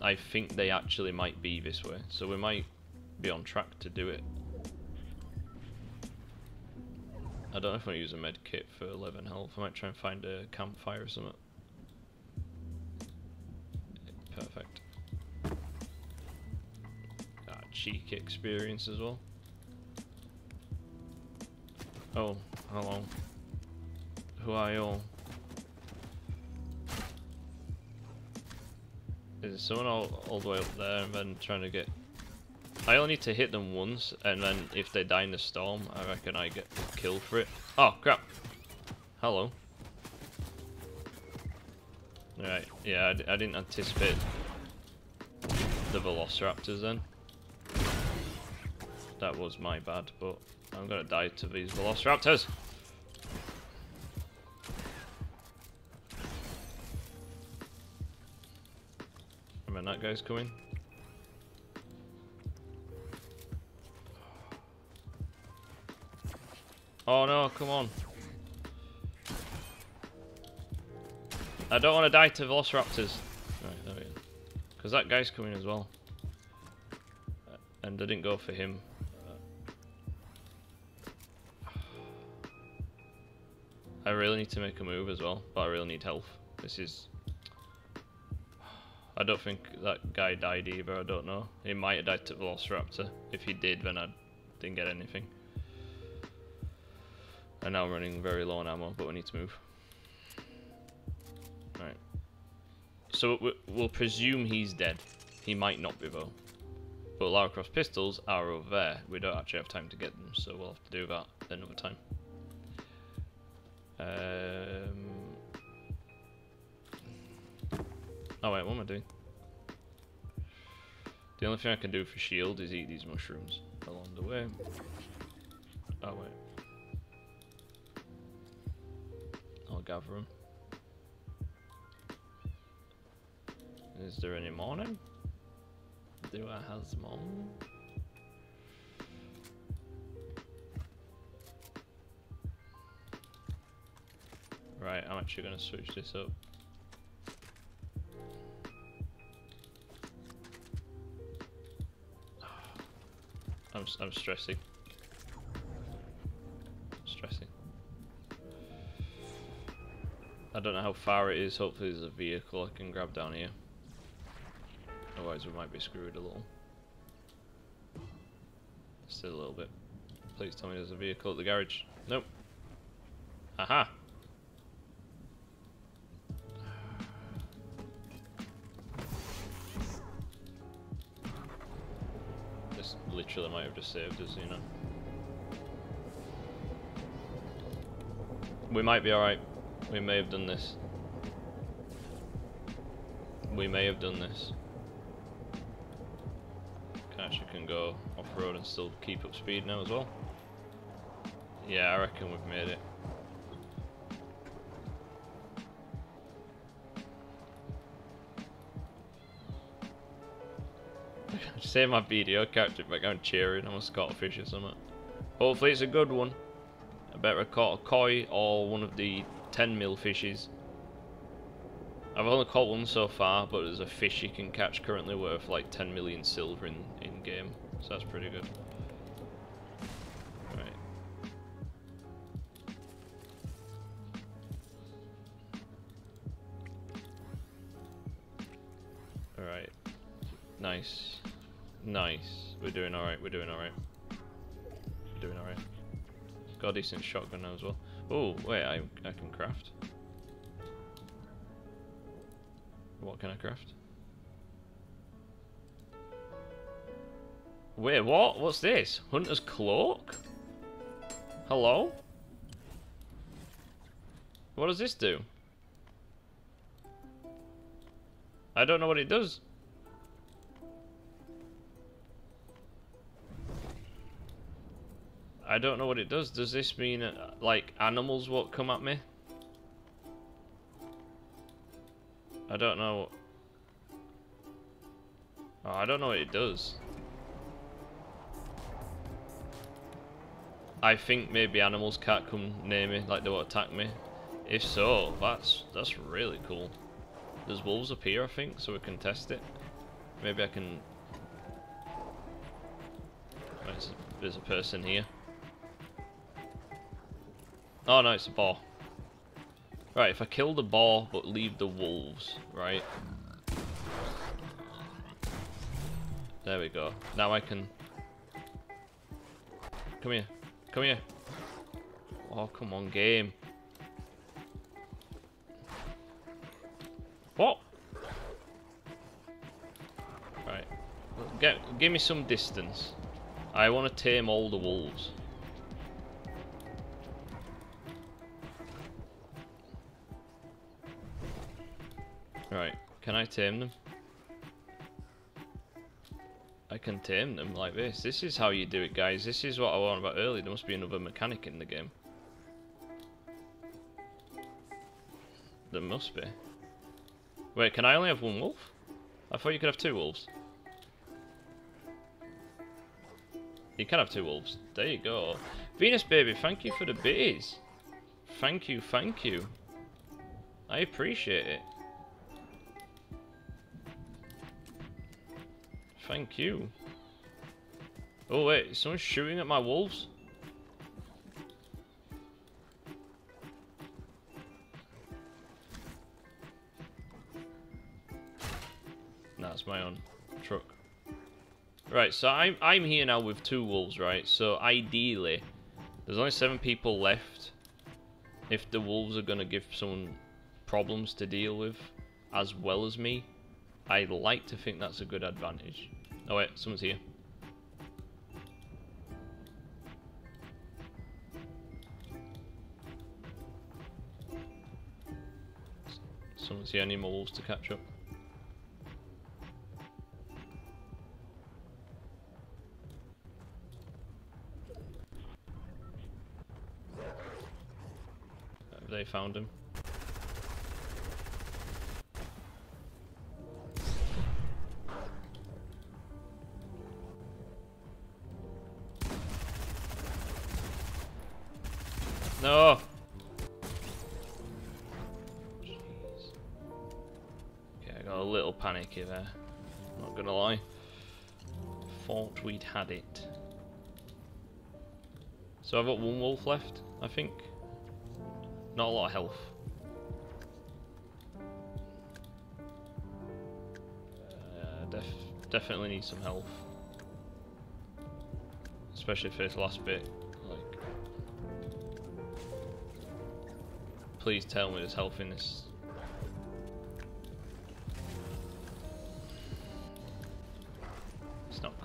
I think they actually might be this way, so we might be on track to do it. I don't know if I use a med kit for 11 health. I might try and find a campfire or something. Cheek experience as well. Oh, hello. Who are you? Is someone all, all the way up there and then trying to get... I only need to hit them once, and then if they die in the storm, I reckon I get killed for it. Oh, crap. Hello. Right, yeah, I, I didn't anticipate the Velociraptors then. That was my bad, but I'm gonna die to these Velociraptors. And when that guy's coming. Oh no, come on. I don't want to die to Velociraptors. Right, there we go. Because that guy's coming as well. And I didn't go for him. I really need to make a move as well, but I really need health. This is... I don't think that guy died either, I don't know. He might have died to Velociraptor. If he did, then I didn't get anything. And now I'm running very low on ammo, but we need to move. Right. So we'll presume he's dead. He might not be though. But Lara Croft pistols are over there. We don't actually have time to get them, so we'll have to do that another time. Um... Oh wait, what am I doing? The only thing I can do for shield is eat these mushrooms along the way. Oh wait. I'll gather them. Is there any morning? Do I have morning? Right, I'm actually going to switch this up. I'm, I'm stressing. Stressing. I don't know how far it is, hopefully there's a vehicle I can grab down here. Otherwise we might be screwed a little. Still a little bit. Please tell me there's a vehicle at the garage. Nope. Aha! Literally might have just saved us, you know. We might be alright. We may have done this. We may have done this. Can actually can go off-road and still keep up speed now as well. Yeah, I reckon we've made it. Say my video, captured back on cheering, I must caught a fish or something. Hopefully it's a good one. I better caught a koi or one of the 10 mil fishes. I've only caught one so far, but there's a fish you can catch currently worth like 10 million silver in, in game, so that's pretty good. Right. Alright. Nice. Nice. We're doing alright, we're doing alright. We're doing alright. Got a decent shotgun now as well. Oh, wait, I, I can craft. What can I craft? Wait, what? What's this? Hunter's Cloak? Hello? What does this do? I don't know what it does. I don't know what it does. Does this mean, uh, like, animals won't come at me? I don't know. Oh, I don't know what it does. I think maybe animals can't come near me, like they won't attack me. If so, that's that's really cool. There's wolves up here, I think, so we can test it. Maybe I can... There's, there's a person here. Oh no, it's a boar. Right, if I kill the boar but leave the wolves, right? There we go. Now I can... Come here. Come here. Oh, come on, game. What? Right. Get, give me some distance. I want to tame all the wolves. Can I tame them? I can tame them like this. This is how you do it, guys. This is what I warned about earlier. There must be another mechanic in the game. There must be. Wait, can I only have one wolf? I thought you could have two wolves. You can have two wolves. There you go. Venus baby, thank you for the bees. Thank you, thank you. I appreciate it. Thank you. Oh wait, someone shooting at my wolves? That's my own truck. Right, so I'm I'm here now with two wolves, right? So ideally, there's only seven people left. If the wolves are gonna give someone problems to deal with, as well as me, I like to think that's a good advantage. Oh wait, someone's here. Someone's here, I need more wolves to catch up. Have they found him? It. So I've got one wolf left, I think. Not a lot of health. Uh, def definitely need some health. Especially for this last bit. Please tell me there's health in this.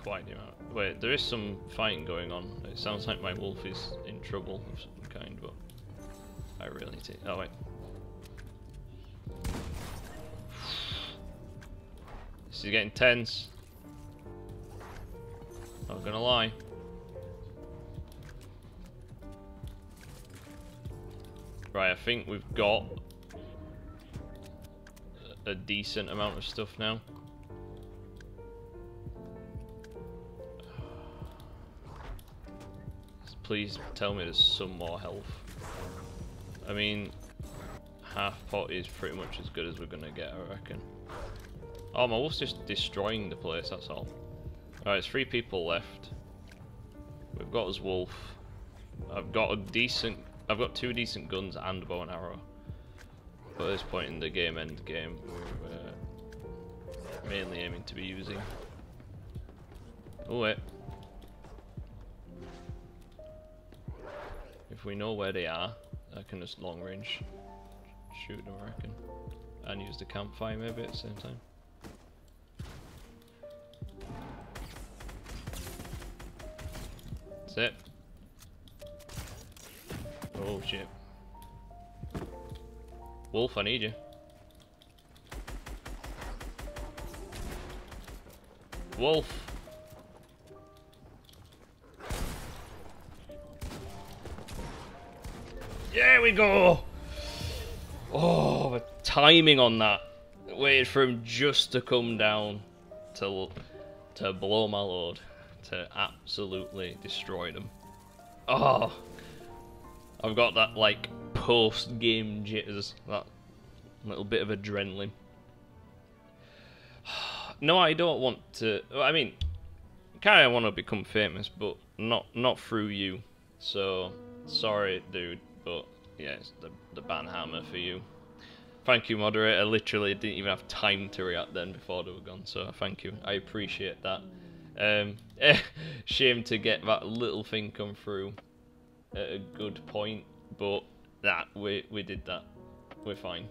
Quite the. Wait, there is some fighting going on. It sounds like my wolf is in trouble of some kind, but I really need to. Oh wait. This is getting tense. Not gonna lie. Right, I think we've got a decent amount of stuff now. Please tell me there's some more health. I mean, half pot is pretty much as good as we're gonna get, I reckon. Oh, my wolf's just destroying the place, that's all. Alright, it's three people left. We've got his wolf. I've got a decent... I've got two decent guns and a bow and arrow. But at this point in the game end game, we're uh, mainly aiming to be using... Oh wait. If we know where they are, I can just long range shoot them, I reckon. And use the campfire maybe at the same time. That's it. Oh shit. Wolf, I need you. Wolf! There we go! Oh, the timing on that. Waited for him just to come down to, to blow my load. To absolutely destroy them. Oh! I've got that, like, post-game jitters. That little bit of adrenaline. No, I don't want to... I mean, kind of want to become famous, but not not through you. So, sorry, dude. But yeah, it's the the banhammer for you. Thank you, moderator. I literally didn't even have time to react then before they were gone. So thank you. I appreciate that. Um, shame to get that little thing come through at a good point, but that we we did that. We're fine.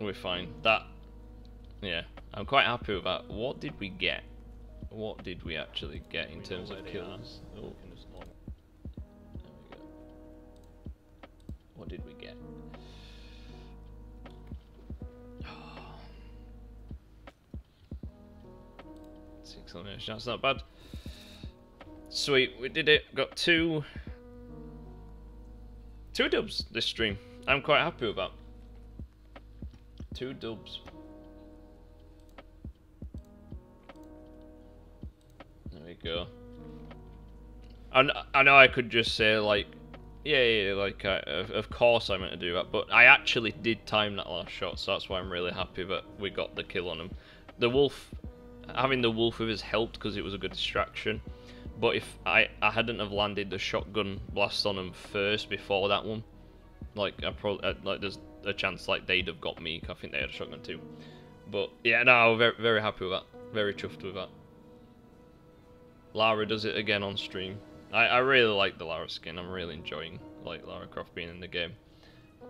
We're fine. That, yeah, I'm quite happy with that. What did we get? What did we actually get in terms of kills? Oh. What did we get? Six elimination, that's not bad. Sweet, we did it. Got two two dubs this stream. I'm quite happy with that. Two dubs. Go. And I know I could just say like, yeah, yeah, like uh, of course I meant to do that, but I actually did time that last shot, so that's why I'm really happy that we got the kill on him. The wolf, having the wolf with us helped because it was a good distraction. But if I I hadn't have landed the shotgun blast on him first before that one, like I probably uh, like there's a chance like they'd have got me. I think they had a shotgun too. But yeah, no, very very happy with that. Very chuffed with that. Lara does it again on stream. I, I really like the Lara skin. I'm really enjoying like Lara Croft being in the game.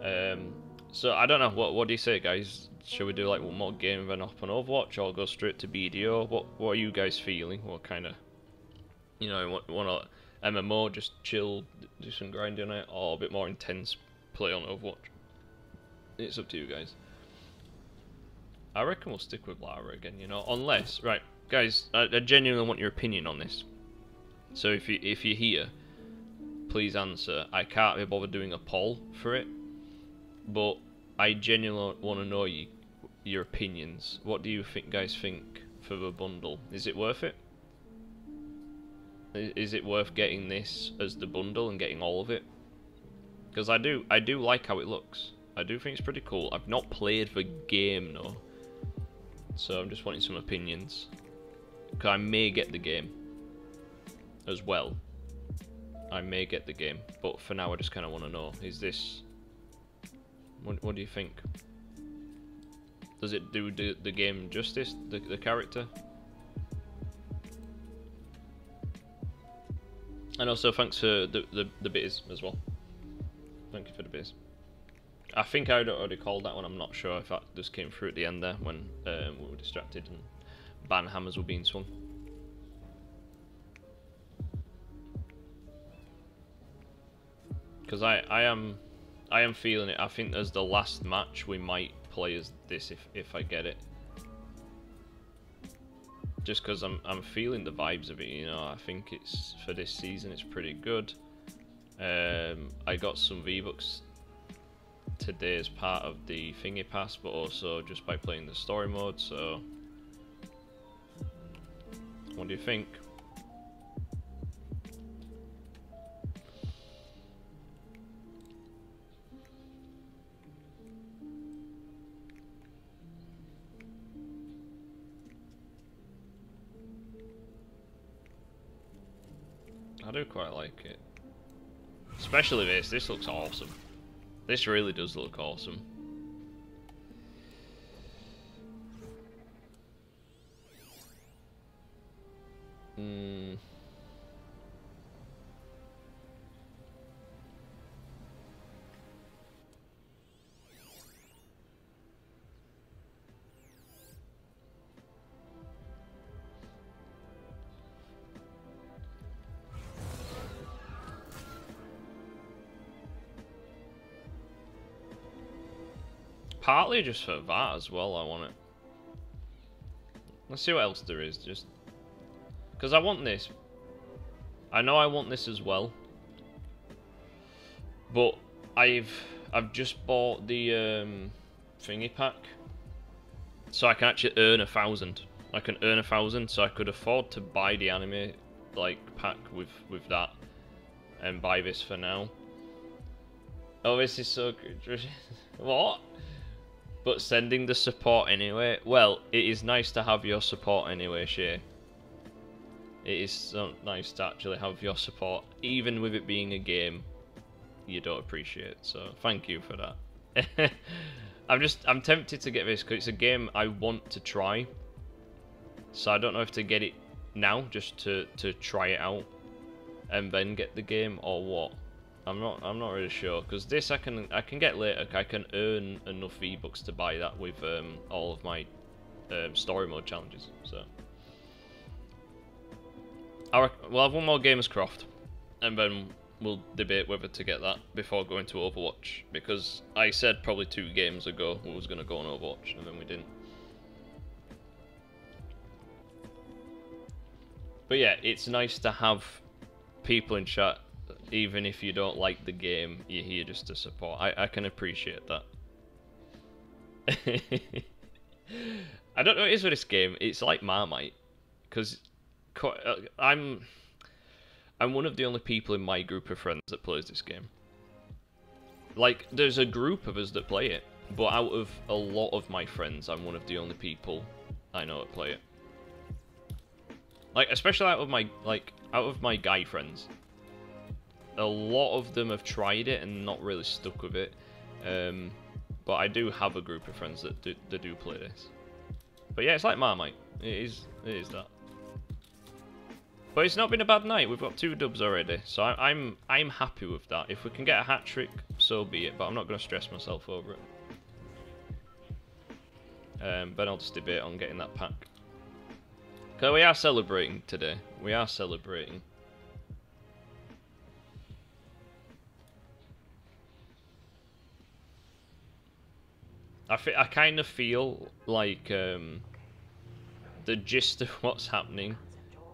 Um, so I don't know. What what do you say, guys? Should we do like one more game of an up Overwatch, or go straight to BDO? What what are you guys feeling? What kind of you know want want a MMO just chill, do some grinding on it, or a bit more intense play on Overwatch? It's up to you guys. I reckon we'll stick with Lara again. You know, unless right guys, I, I, genuinely want your opinion on this. So if you if you're here, please answer. I can't be bothered doing a poll for it, but I genuinely want to know you, your opinions. What do you think, guys think for the bundle? Is it worth it? Is it worth getting this as the bundle and getting all of it? Because I do, I do like how it looks. I do think it's pretty cool. I've not played the game though, so I'm just wanting some opinions. Because I may get the game as well. I may get the game, but for now I just kind of want to know, is this... What, what do you think? Does it do the, the game justice, the, the character? And also thanks for the, the, the bitters as well. Thank you for the bitters. I think I'd already called that one. I'm not sure if that just came through at the end there when um, we were distracted and ban hammers were being swung. Because I, I am I am feeling it. I think as the last match we might play as this if, if I get it. Just because I'm, I'm feeling the vibes of it, you know. I think it's, for this season, it's pretty good. Um, I got some V-Bucks today as part of the thingy pass, but also just by playing the story mode, so... What do you think? I do quite like it. Especially this, this looks awesome. This really does look awesome. Partly just for that as well, I want it. Let's see what else there is, just... Because I want this. I know I want this as well. But I've I've just bought the um, thingy pack. So I can actually earn a thousand. I can earn a thousand, so I could afford to buy the anime like pack with with that and buy this for now. Oh, this is so good. what? But sending the support anyway. Well, it is nice to have your support anyway, Shay. It is so nice to actually have your support, even with it being a game you don't appreciate. So thank you for that. I'm just I'm tempted to get this because it's a game I want to try. So I don't know if to get it now just to to try it out and then get the game or what. I'm not. I'm not really sure because this I can. I can get later. I can earn enough V bucks to buy that with um, all of my um, story mode challenges. So I we'll have one more Gamers Croft, and then we'll debate whether to get that before going to Overwatch because I said probably two games ago we was going to go on Overwatch and then we didn't. But yeah, it's nice to have people in chat even if you don't like the game, you're here just to support. I, I can appreciate that. I don't know what it is with this game. It's like Marmite. Because uh, I'm... I'm one of the only people in my group of friends that plays this game. Like, there's a group of us that play it. But out of a lot of my friends, I'm one of the only people I know that play it. Like, especially out of my, like, out of my guy friends a lot of them have tried it and not really stuck with it. Um, but I do have a group of friends that do, that do play this. But yeah, it's like Marmite. It is, it is that. But it's not been a bad night. We've got two dubs already, so I, I'm I'm happy with that. If we can get a hat trick, so be it. But I'm not going to stress myself over it. Um, but I'll just debate on getting that pack. Because we are celebrating today. We are celebrating. I, I kind of feel like um, the gist of what's happening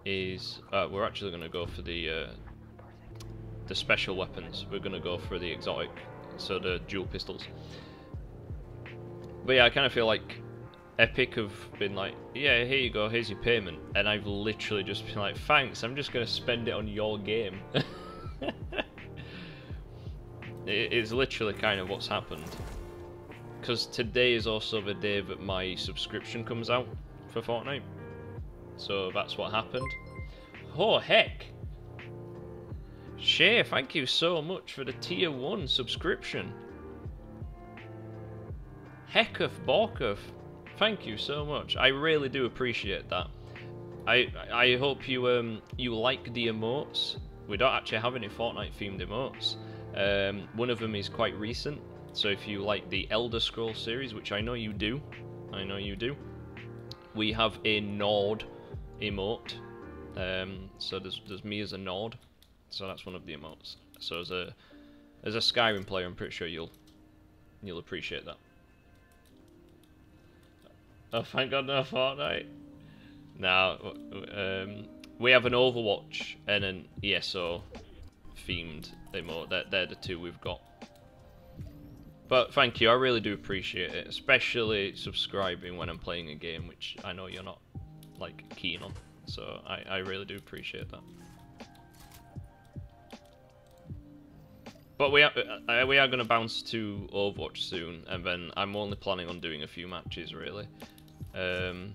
is uh, we're actually going to go for the uh, the special weapons. We're going to go for the exotic, so the dual pistols. But yeah, I kind of feel like Epic have been like, yeah, here you go, here's your payment, and I've literally just been like, thanks, I'm just going to spend it on your game. it is literally kind of what's happened because today is also the day that my subscription comes out for Fortnite. So that's what happened. Oh, heck! Shay, thank you so much for the tier 1 subscription. Hecketh Borketh, thank you so much. I really do appreciate that. I I hope you um you like the emotes. We don't actually have any Fortnite themed emotes. Um, one of them is quite recent, So if you like the Elder Scrolls series, which I know you do, I know you do, we have a Nord emote. Um, so there's there's me as a Nord, so that's one of the emotes. So as a as a Skyrim player, I'm pretty sure you'll you'll appreciate that. Oh, thank God, no Fortnite. Now, um, we have an Overwatch and an ESO themed emote. They're, they're the two we've got. But thank you, I really do appreciate it, especially subscribing when I'm playing a game, which I know you're not like keen on. So I, I really do appreciate that. But we are uh, we are going to bounce to Overwatch soon, and then I'm only planning on doing a few matches really, um,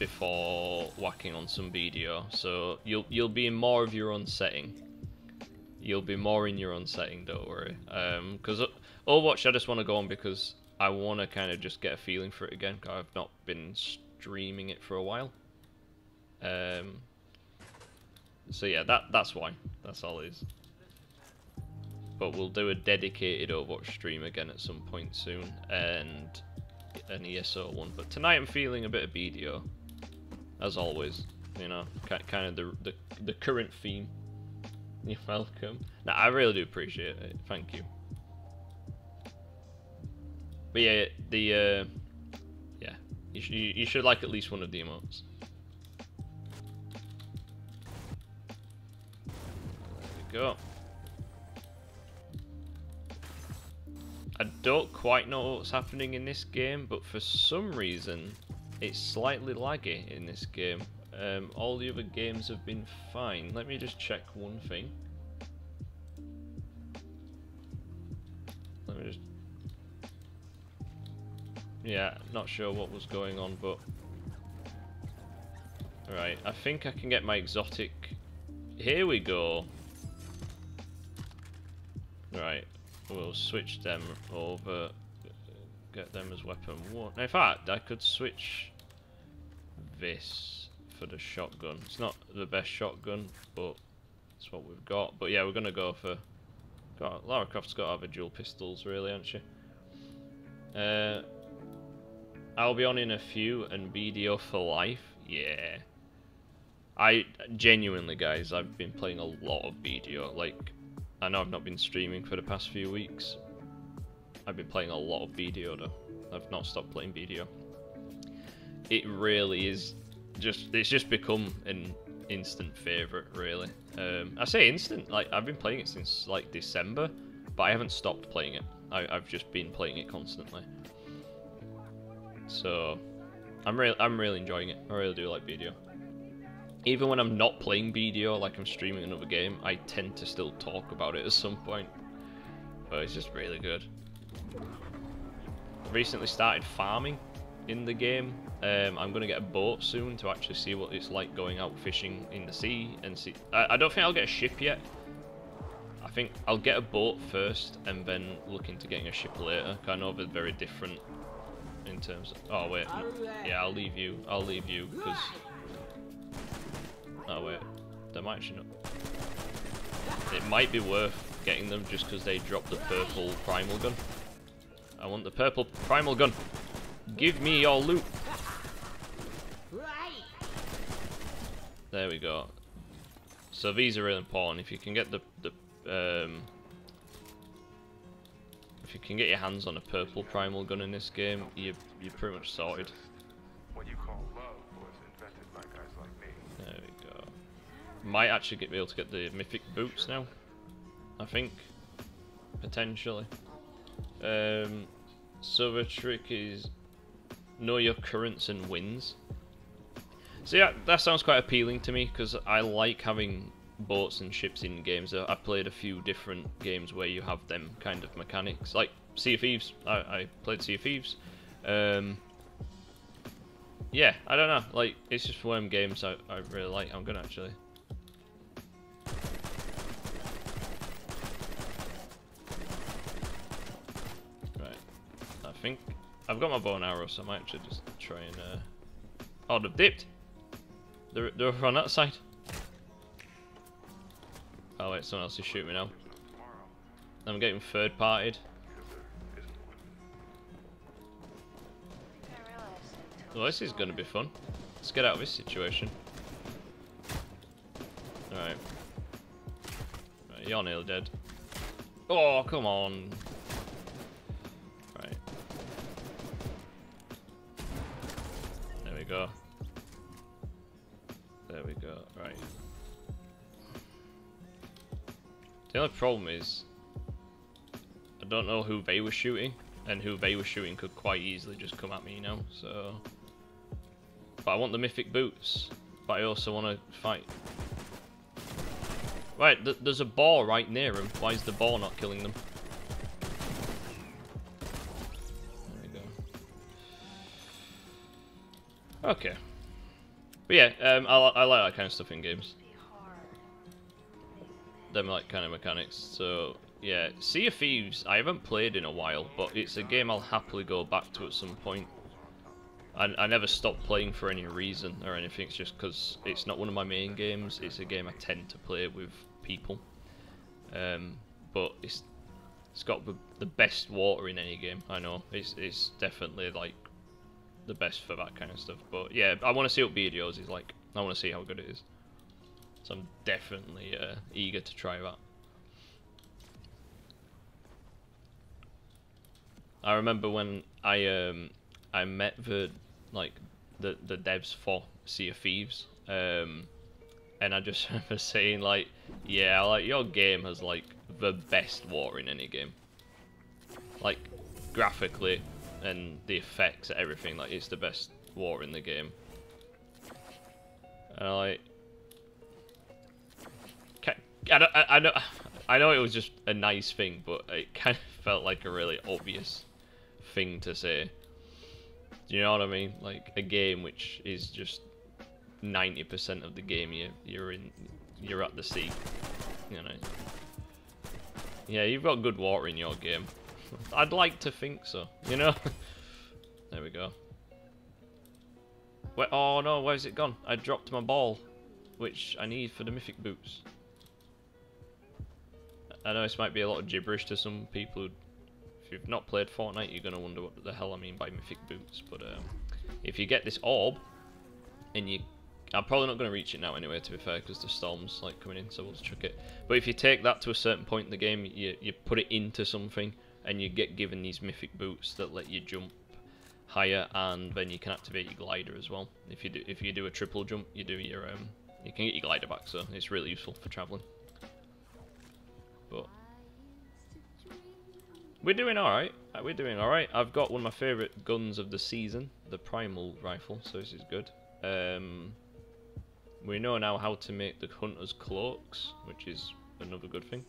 before whacking on some video, So you'll you'll be in more of your own setting. You'll be more in your own setting, don't worry. Because um, Overwatch, I just want to go on because I want to kind of just get a feeling for it again. Cause I've not been streaming it for a while. Um, so yeah, that that's why. That's all it is. But we'll do a dedicated Overwatch stream again at some point soon, and an ESO one. But tonight I'm feeling a bit of BDO, as always. You know, kind of the the, the current theme. You're welcome. Now I really do appreciate it. Thank you. But yeah, the uh, yeah, you, sh you should like at least one of the emotes. There we go. I don't quite know what's happening in this game, but for some reason, it's slightly laggy in this game. Um, all the other games have been fine. Let me just check one thing. Let me just... Yeah, not sure what was going on, but... Right, I think I can get my exotic... Here we go. Right, we'll switch them over, get them as weapon one. In fact, I could switch this for the shotgun. It's not the best shotgun, but it's what we've got. But yeah, we're gonna go for. Got Lara Croft's got to have a dual pistols, really, hasn't she? Uh, I'll be on in a few and BDO for life. Yeah. I genuinely, guys, I've been playing a lot of BDO. Like, I know I've not been streaming for the past few weeks. I've been playing a lot of BDO though. I've not stopped playing BDO. It really is just, it's just become an instant favourite really. Um, I say instant, like I've been playing it since like December, but I haven't stopped playing it. I, have just been playing it constantly. So, I'm really, I'm really enjoying it. I really do like BDO even when I'm not playing BDO, like I'm streaming another game, I tend to still talk about it at some point. But it's just really good. I recently started farming in the game. Um, I'm going to get a boat soon to actually see what it's like going out fishing in the sea and see. I, I don't think I'll get a ship yet. I think I'll get a boat first and then look into getting a ship later. I know they're very different in terms of... Oh, wait. Yeah, I'll leave you. I'll leave you because Oh wait, they might actually not. It might be worth getting them just because they drop the purple primal gun. I want the purple primal gun. Give me your loot. There we go. So these are really important. If you can get the the um, if you can get your hands on a purple primal gun in this game, you you're pretty much sorted. Might actually get, be able to get the mythic boots now. I think. Potentially. Um, so the trick is know your currents and winds. So yeah, that sounds quite appealing to me because I like having boats and ships in games. I've played a few different games where you have them kind of mechanics. Like Sea of Thieves, I, I played Sea of Thieves. Um, yeah, I don't know. Like, it's just one games I, I really like. I'm gonna actually Right, I think. I've got my bow and arrow, so I might actually just try and... Uh... Oh, they've dipped! They're, they're on that side. Oh wait, someone else is shooting me now. I'm getting third partied. Well, this is going to be fun. Let's get out of this situation. Alright. Right, you're nearly dead. Oh, come on. Right. There we go. The only problem is I don't know who they were shooting, and who they were shooting could quite easily just come at me you know, so... But I want the mythic boots, but I also want to fight. Right, th there's a boar right near him. Why is the boar not killing them? There we go. Okay. But yeah, um, I, I like that kind of stuff in games. Them like kind of mechanics. So yeah, Sea of Thieves I haven't played in a while, but it's a game I'll happily go back to at some point. I, I never stop playing for any reason or anything. It's just because it's not one of my main games. It's a game I tend to play with people. Um, but it's it's got the, best water in any game. I know it's it's definitely like the best for that kind of stuff. But yeah, I want to see what videos is like. I want to see how good it is. So I'm definitely uh, eager to try that. I remember when I um I met the like the the devs for Sea of Thieves, um, and I just remember saying like, yeah, like your game has like the best war in any game. Like graphically and the effects, everything, like it's the best war in the game. And I like, I know, I know, I know it was just a nice thing, but it kind of felt like a really obvious thing to say. Do you know what I mean? Like a game which is just 90% of the game you you're in you're at the sea. You know. Yeah, you've got good water in your game. I'd like to think so, you know? there we go. Where, oh no, where's it gone? I dropped my ball, which I need for the mythic boots. I know this might be a lot of gibberish to some people who if you've not played Fortnite, you're going to wonder what the hell I mean by mythic boots. But um, if you get this orb, and you... I'm probably not going to reach it now anyway, to be fair, because the storm's like coming in, so we'll just chuck it. But if you take that to a certain point in the game, you, you put it into something, and you get given these mythic boots that let you jump higher, and then you can activate your glider as well. If you do, if you do a triple jump, you do your um, you can get your glider back, so it's really useful for traveling. But we're doing alright. Uh, we're doing alright. I've got one of my favourite guns of the season, the Primal rifle, so this is good. Um, we know now how to make the Hunter's Cloaks, which is another good thing.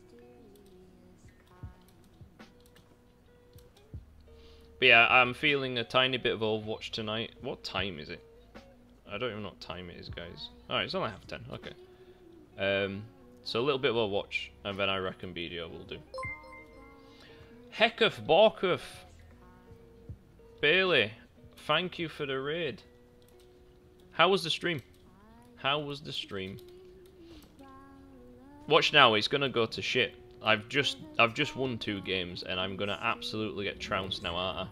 But yeah, I'm feeling a tiny bit of Overwatch tonight. What time is it? I don't even know what time it is, guys. Alright, it's only half ten. Okay. Um, so a little bit of Overwatch, and then I reckon BDO will do. Hekuf Borkuf. Bailey, thank you for the raid. How was the stream? How was the stream? Watch now, it's gonna go to shit. I've just I've just won two games and I'm gonna absolutely get trounced now, aren't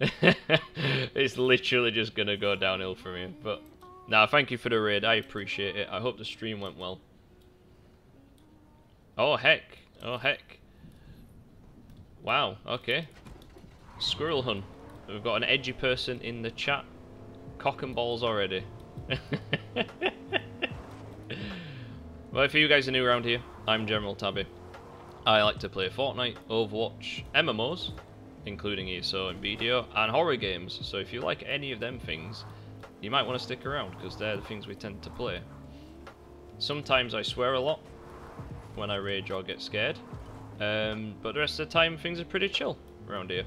I? it's literally just gonna go downhill for me. But now, thank you for the raid. I appreciate it. I hope the stream went well. Oh heck! Oh heck! Wow, okay. Squirrel Hun. We've got an edgy person in the chat. Cock and balls already. well, if you guys are new around here, I'm General Tabby. I like to play Fortnite, Overwatch, MMOs, including ESO and BDO, and horror games. So if you like any of them things, you might want to stick around, because they're the things we tend to play. Sometimes I swear a lot when I rage or get scared, um, but the rest of the time, things are pretty chill around here.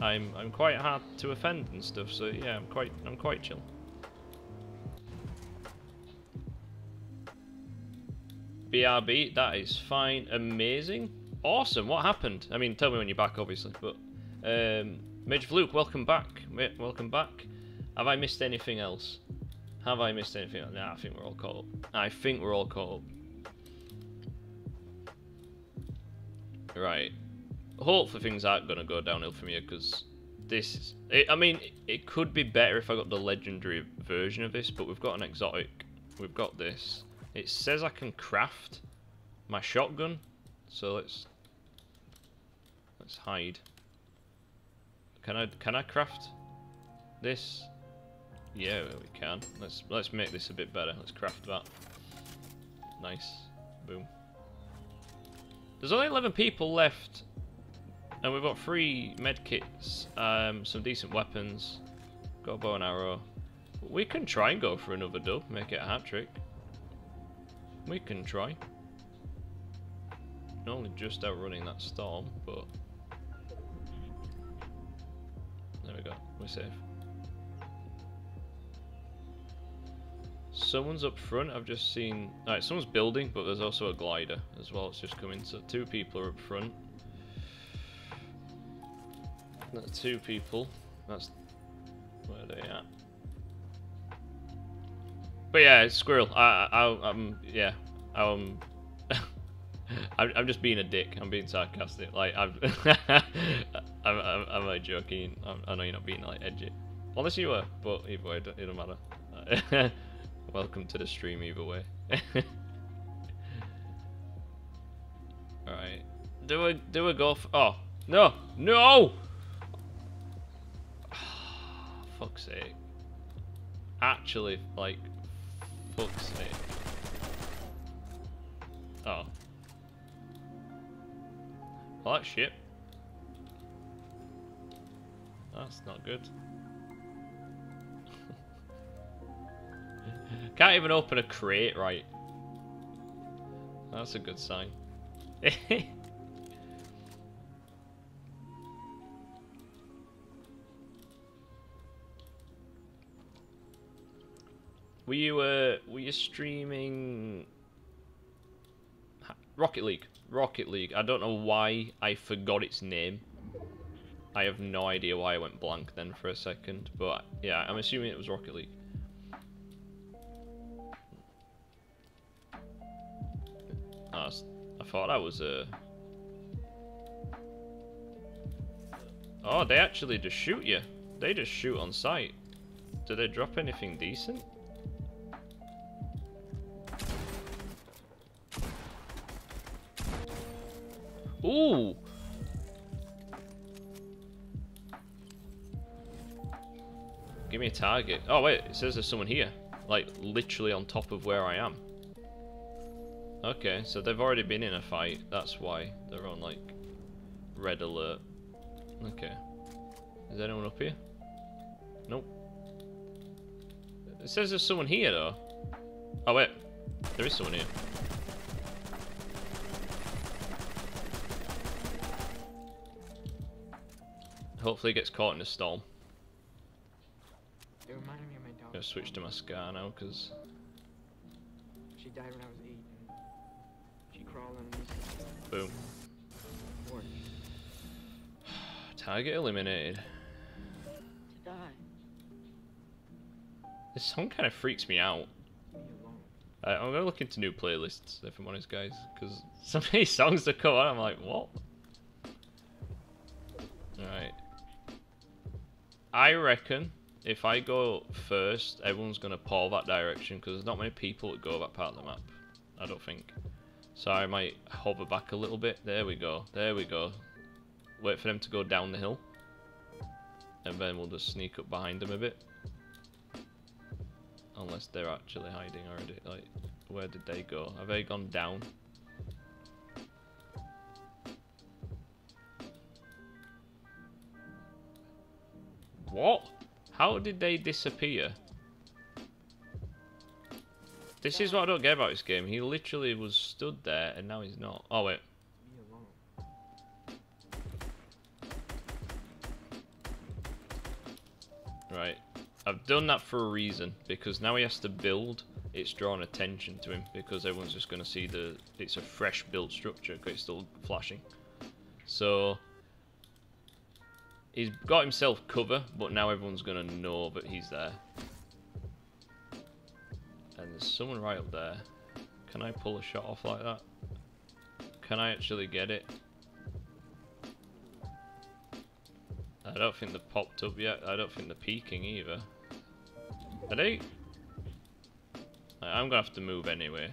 I'm I'm quite hard to offend and stuff, so yeah, I'm quite I'm quite chill. BRB, that is fine, amazing, awesome. What happened? I mean, tell me when you're back, obviously. But um, Major Fluke, welcome back. Welcome back. Have I missed anything else? Have I missed anything? Nah, I think we're all caught up. I think we're all caught up. Right. Hopefully things aren't going to go downhill from here, because this is... It, I mean, it, it could be better if I got the legendary version of this, but we've got an exotic. We've got this. It says I can craft my shotgun, so let's... Let's hide. Can I can I craft this? Yeah, we can. Let's let's make this a bit better. Let's craft that. Nice. Boom. There's only 11 people left, and we've got three medkits, um, some decent weapons, got a bow and arrow. We can try and go for another dub, make it a hat trick. We can try. Not Only just outrunning that storm, but there we go, we're safe. Someone's up front, I've just seen... Alright, someone's building, but there's also a glider as well, it's just coming. So two people are up front. That's two people. That's where they at. But yeah, squirrel. I, I, I'm, yeah, I'm, I'm, just being a dick. I'm being sarcastic. Like, I'm, I'm, I'm, I'm like joking. I'm, i know you're not being like edgy. Unless you were, but either way, it don't matter. Welcome to the stream either way. Alright. Do a do a golf oh no no fuck's sake. Actually like fuck's sake. Oh. Well that's shit. That's not good. Can't even open a crate right. That's a good sign. were you uh were you streaming Rocket League? Rocket League. I don't know why I forgot its name. I have no idea why I went blank then for a second, but yeah, I'm assuming it was Rocket League. I, I thought I was a... Oh, they actually just shoot you. They just shoot on sight. Do they drop anything decent? Ooh! Give me a target. Oh wait, it says there's someone here. Like, literally on top of where I am. Okay, so they've already been in a fight. That's why they're on, like, red alert. Okay. Is anyone up here? Nope. It says there's someone here, though. Oh, wait. There is someone here. Hopefully it gets caught in a storm. It reminded me of my dog. I'm gonna switch to my scar now, because... She died when I was Boom. Target eliminated. This song kind of freaks me out. I, I'm gonna look into new playlists, if I'm honest, guys, because some of these songs that come on, I'm like, what? Alright. I reckon if I go first, everyone's gonna pull that direction, because there's not many people that go that part of the map. I don't think. So I might hover back a little bit. There we go. There we go. Wait for them to go down the hill. And then we'll just sneak up behind them a bit. Unless they're actually hiding already. Like, where did they go? Have they gone down? What? How did they disappear? This is what I don't get about this game. He literally was stood there and now he's not. Oh wait. Right. I've done that for a reason, because now he has to build, it's drawn attention to him, because everyone's just going to see the, it's a fresh built structure, because it's still flashing. So, he's got himself cover, but now everyone's going to know that he's there. There's someone right up there. Can I pull a shot off like that? Can I actually get it? I don't think they've popped up yet. I don't think they're peeking either. Are they? I'm gonna have to move anyway.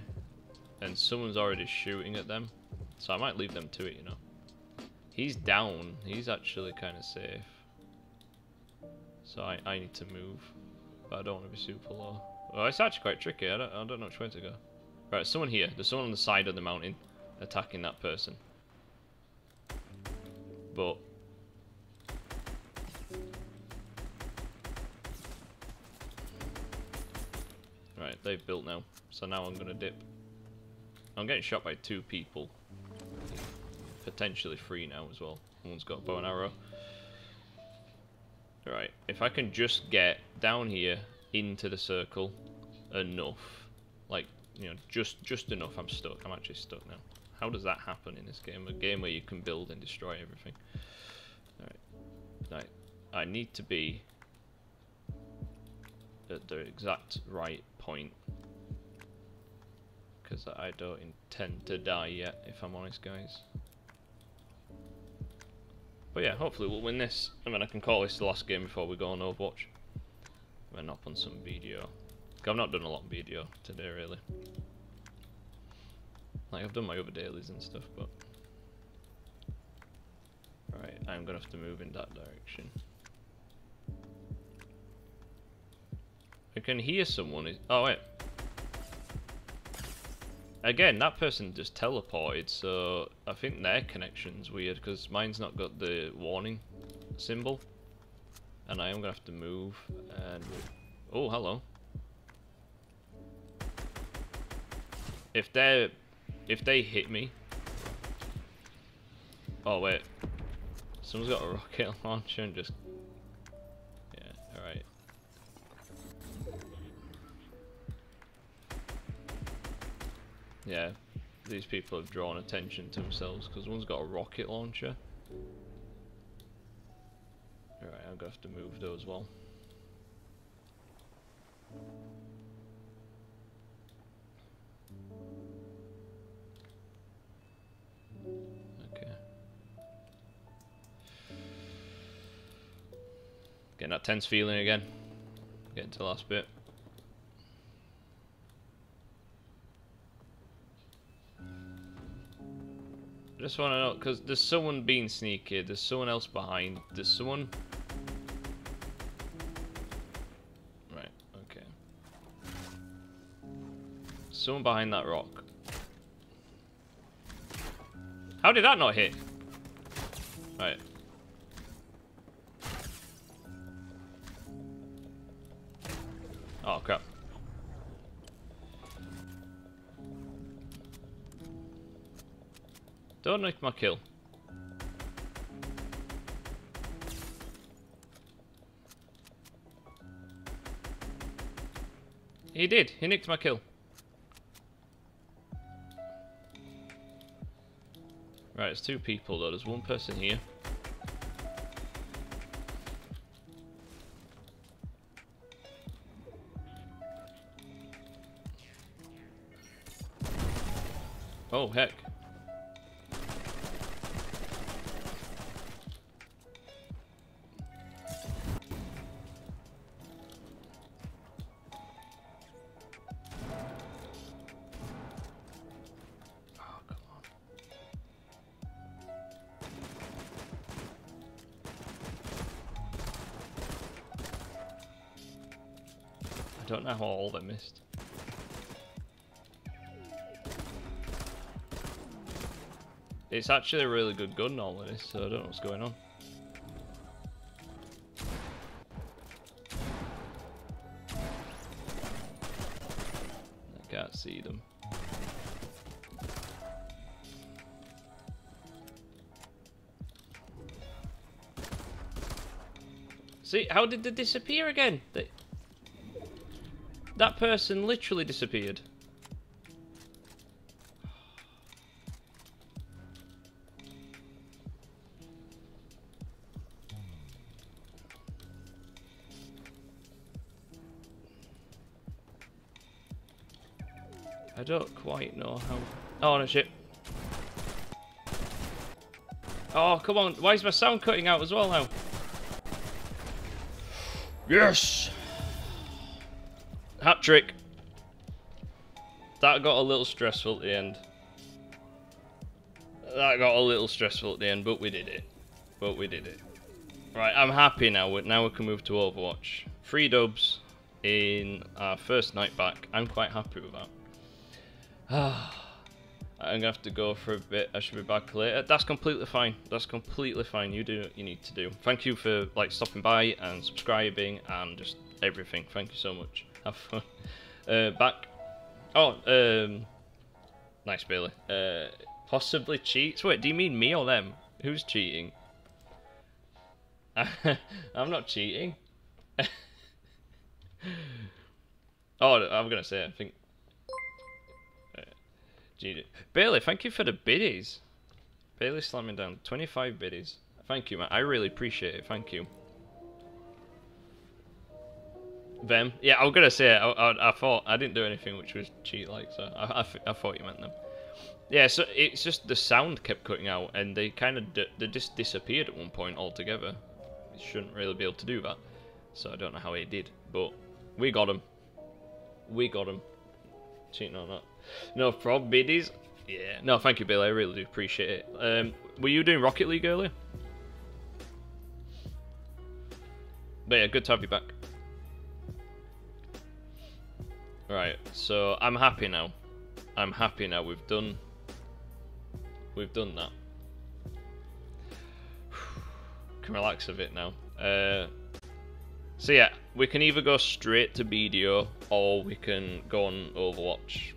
And someone's already shooting at them. So I might leave them to it, you know. He's down. He's actually kind of safe. So I, I need to move. But I don't want to be super low. Well, it's actually quite tricky. I don't, I don't know which way to go. Right, someone here. There's someone on the side of the mountain attacking that person. But... Right, they've built now. So now I'm going to dip. I'm getting shot by two people. Potentially three now as well. One's got a bow and arrow. Right, if I can just get down here into the circle enough, like, you know, just just enough, I'm stuck. I'm actually stuck now. How does that happen in this game? A game where you can build and destroy everything. Alright, right. I need to be at the exact right point because I don't intend to die yet, if I'm honest, guys. But yeah, hopefully we'll win this. I mean, I can call this the last game before we go on Overwatch. We're up on some BDO. I've not done a lot of BDO today, really. Like, I've done my other dailies and stuff, but... Alright, I'm gonna have to move in that direction. I can hear someone. Oh, wait. Again, that person just teleported, so I think their connection's weird, because mine's not got the warning symbol. And I am going to have to move, and... Oh, hello. If they If they hit me... Oh, wait. Someone's got a rocket launcher and just... Yeah, alright. Yeah, these people have drawn attention to themselves because one's got a rocket launcher. Alright, I'm gonna have to move though as well. Getting that tense feeling again. Getting to the last bit. I just want to know, because there's someone being sneaky, there's someone else behind, there's someone... Right, okay. Someone behind that rock. How did that not hit? Right. Nick my kill. He did. He nicked my kill. Right, it's two people though. There's one person here. Oh, heck. Missed. It's actually a really good gun, all this, so I don't know what's going on. I can't see them. See, how did they disappear again? They... That person literally disappeared. I don't quite know how... Oh, no shit. Oh, come on. Why is my sound cutting out as well now? Yes! Trick. That got a little stressful at the end. That got a little stressful at the end, but we did it. But we did it. Right, I'm happy now. Now we can move to Overwatch. Three dubs in our first night back. I'm quite happy with that. I'm gonna have to go for a bit. I should be back later. That's completely fine. That's completely fine. You do what you need to do. Thank you for like stopping by and subscribing and just everything. Thank you so much. Have fun. Uh, back. Oh, um, nice Bailey. Uh, possibly cheats. Wait, do you mean me or them? Who's cheating? I'm not cheating. oh, I'm gonna say. I think Bailey, thank you for the biddies. Bailey slamming down 25 biddies. Thank you, man. I really appreciate it. Thank you. Them? Yeah, I was gonna say. I, I, I thought I didn't do anything which was cheat like, so I, I, I, thought you meant them. Yeah, so it's just the sound kept cutting out, and they kind of they just disappeared at one point altogether. You shouldn't really be able to do that, so I don't know how he did, but we got him. We got him. Cheating or not. No problem, biddies. Yeah, no, thank you, Billy. I really do appreciate it. Um, were you doing Rocket League earlier? But yeah, good to have you back. Right, so I'm happy now. I'm happy now. We've done. We've done that. Can relax a bit now. Uh, so yeah, we can either go straight to BDO or we can go on Overwatch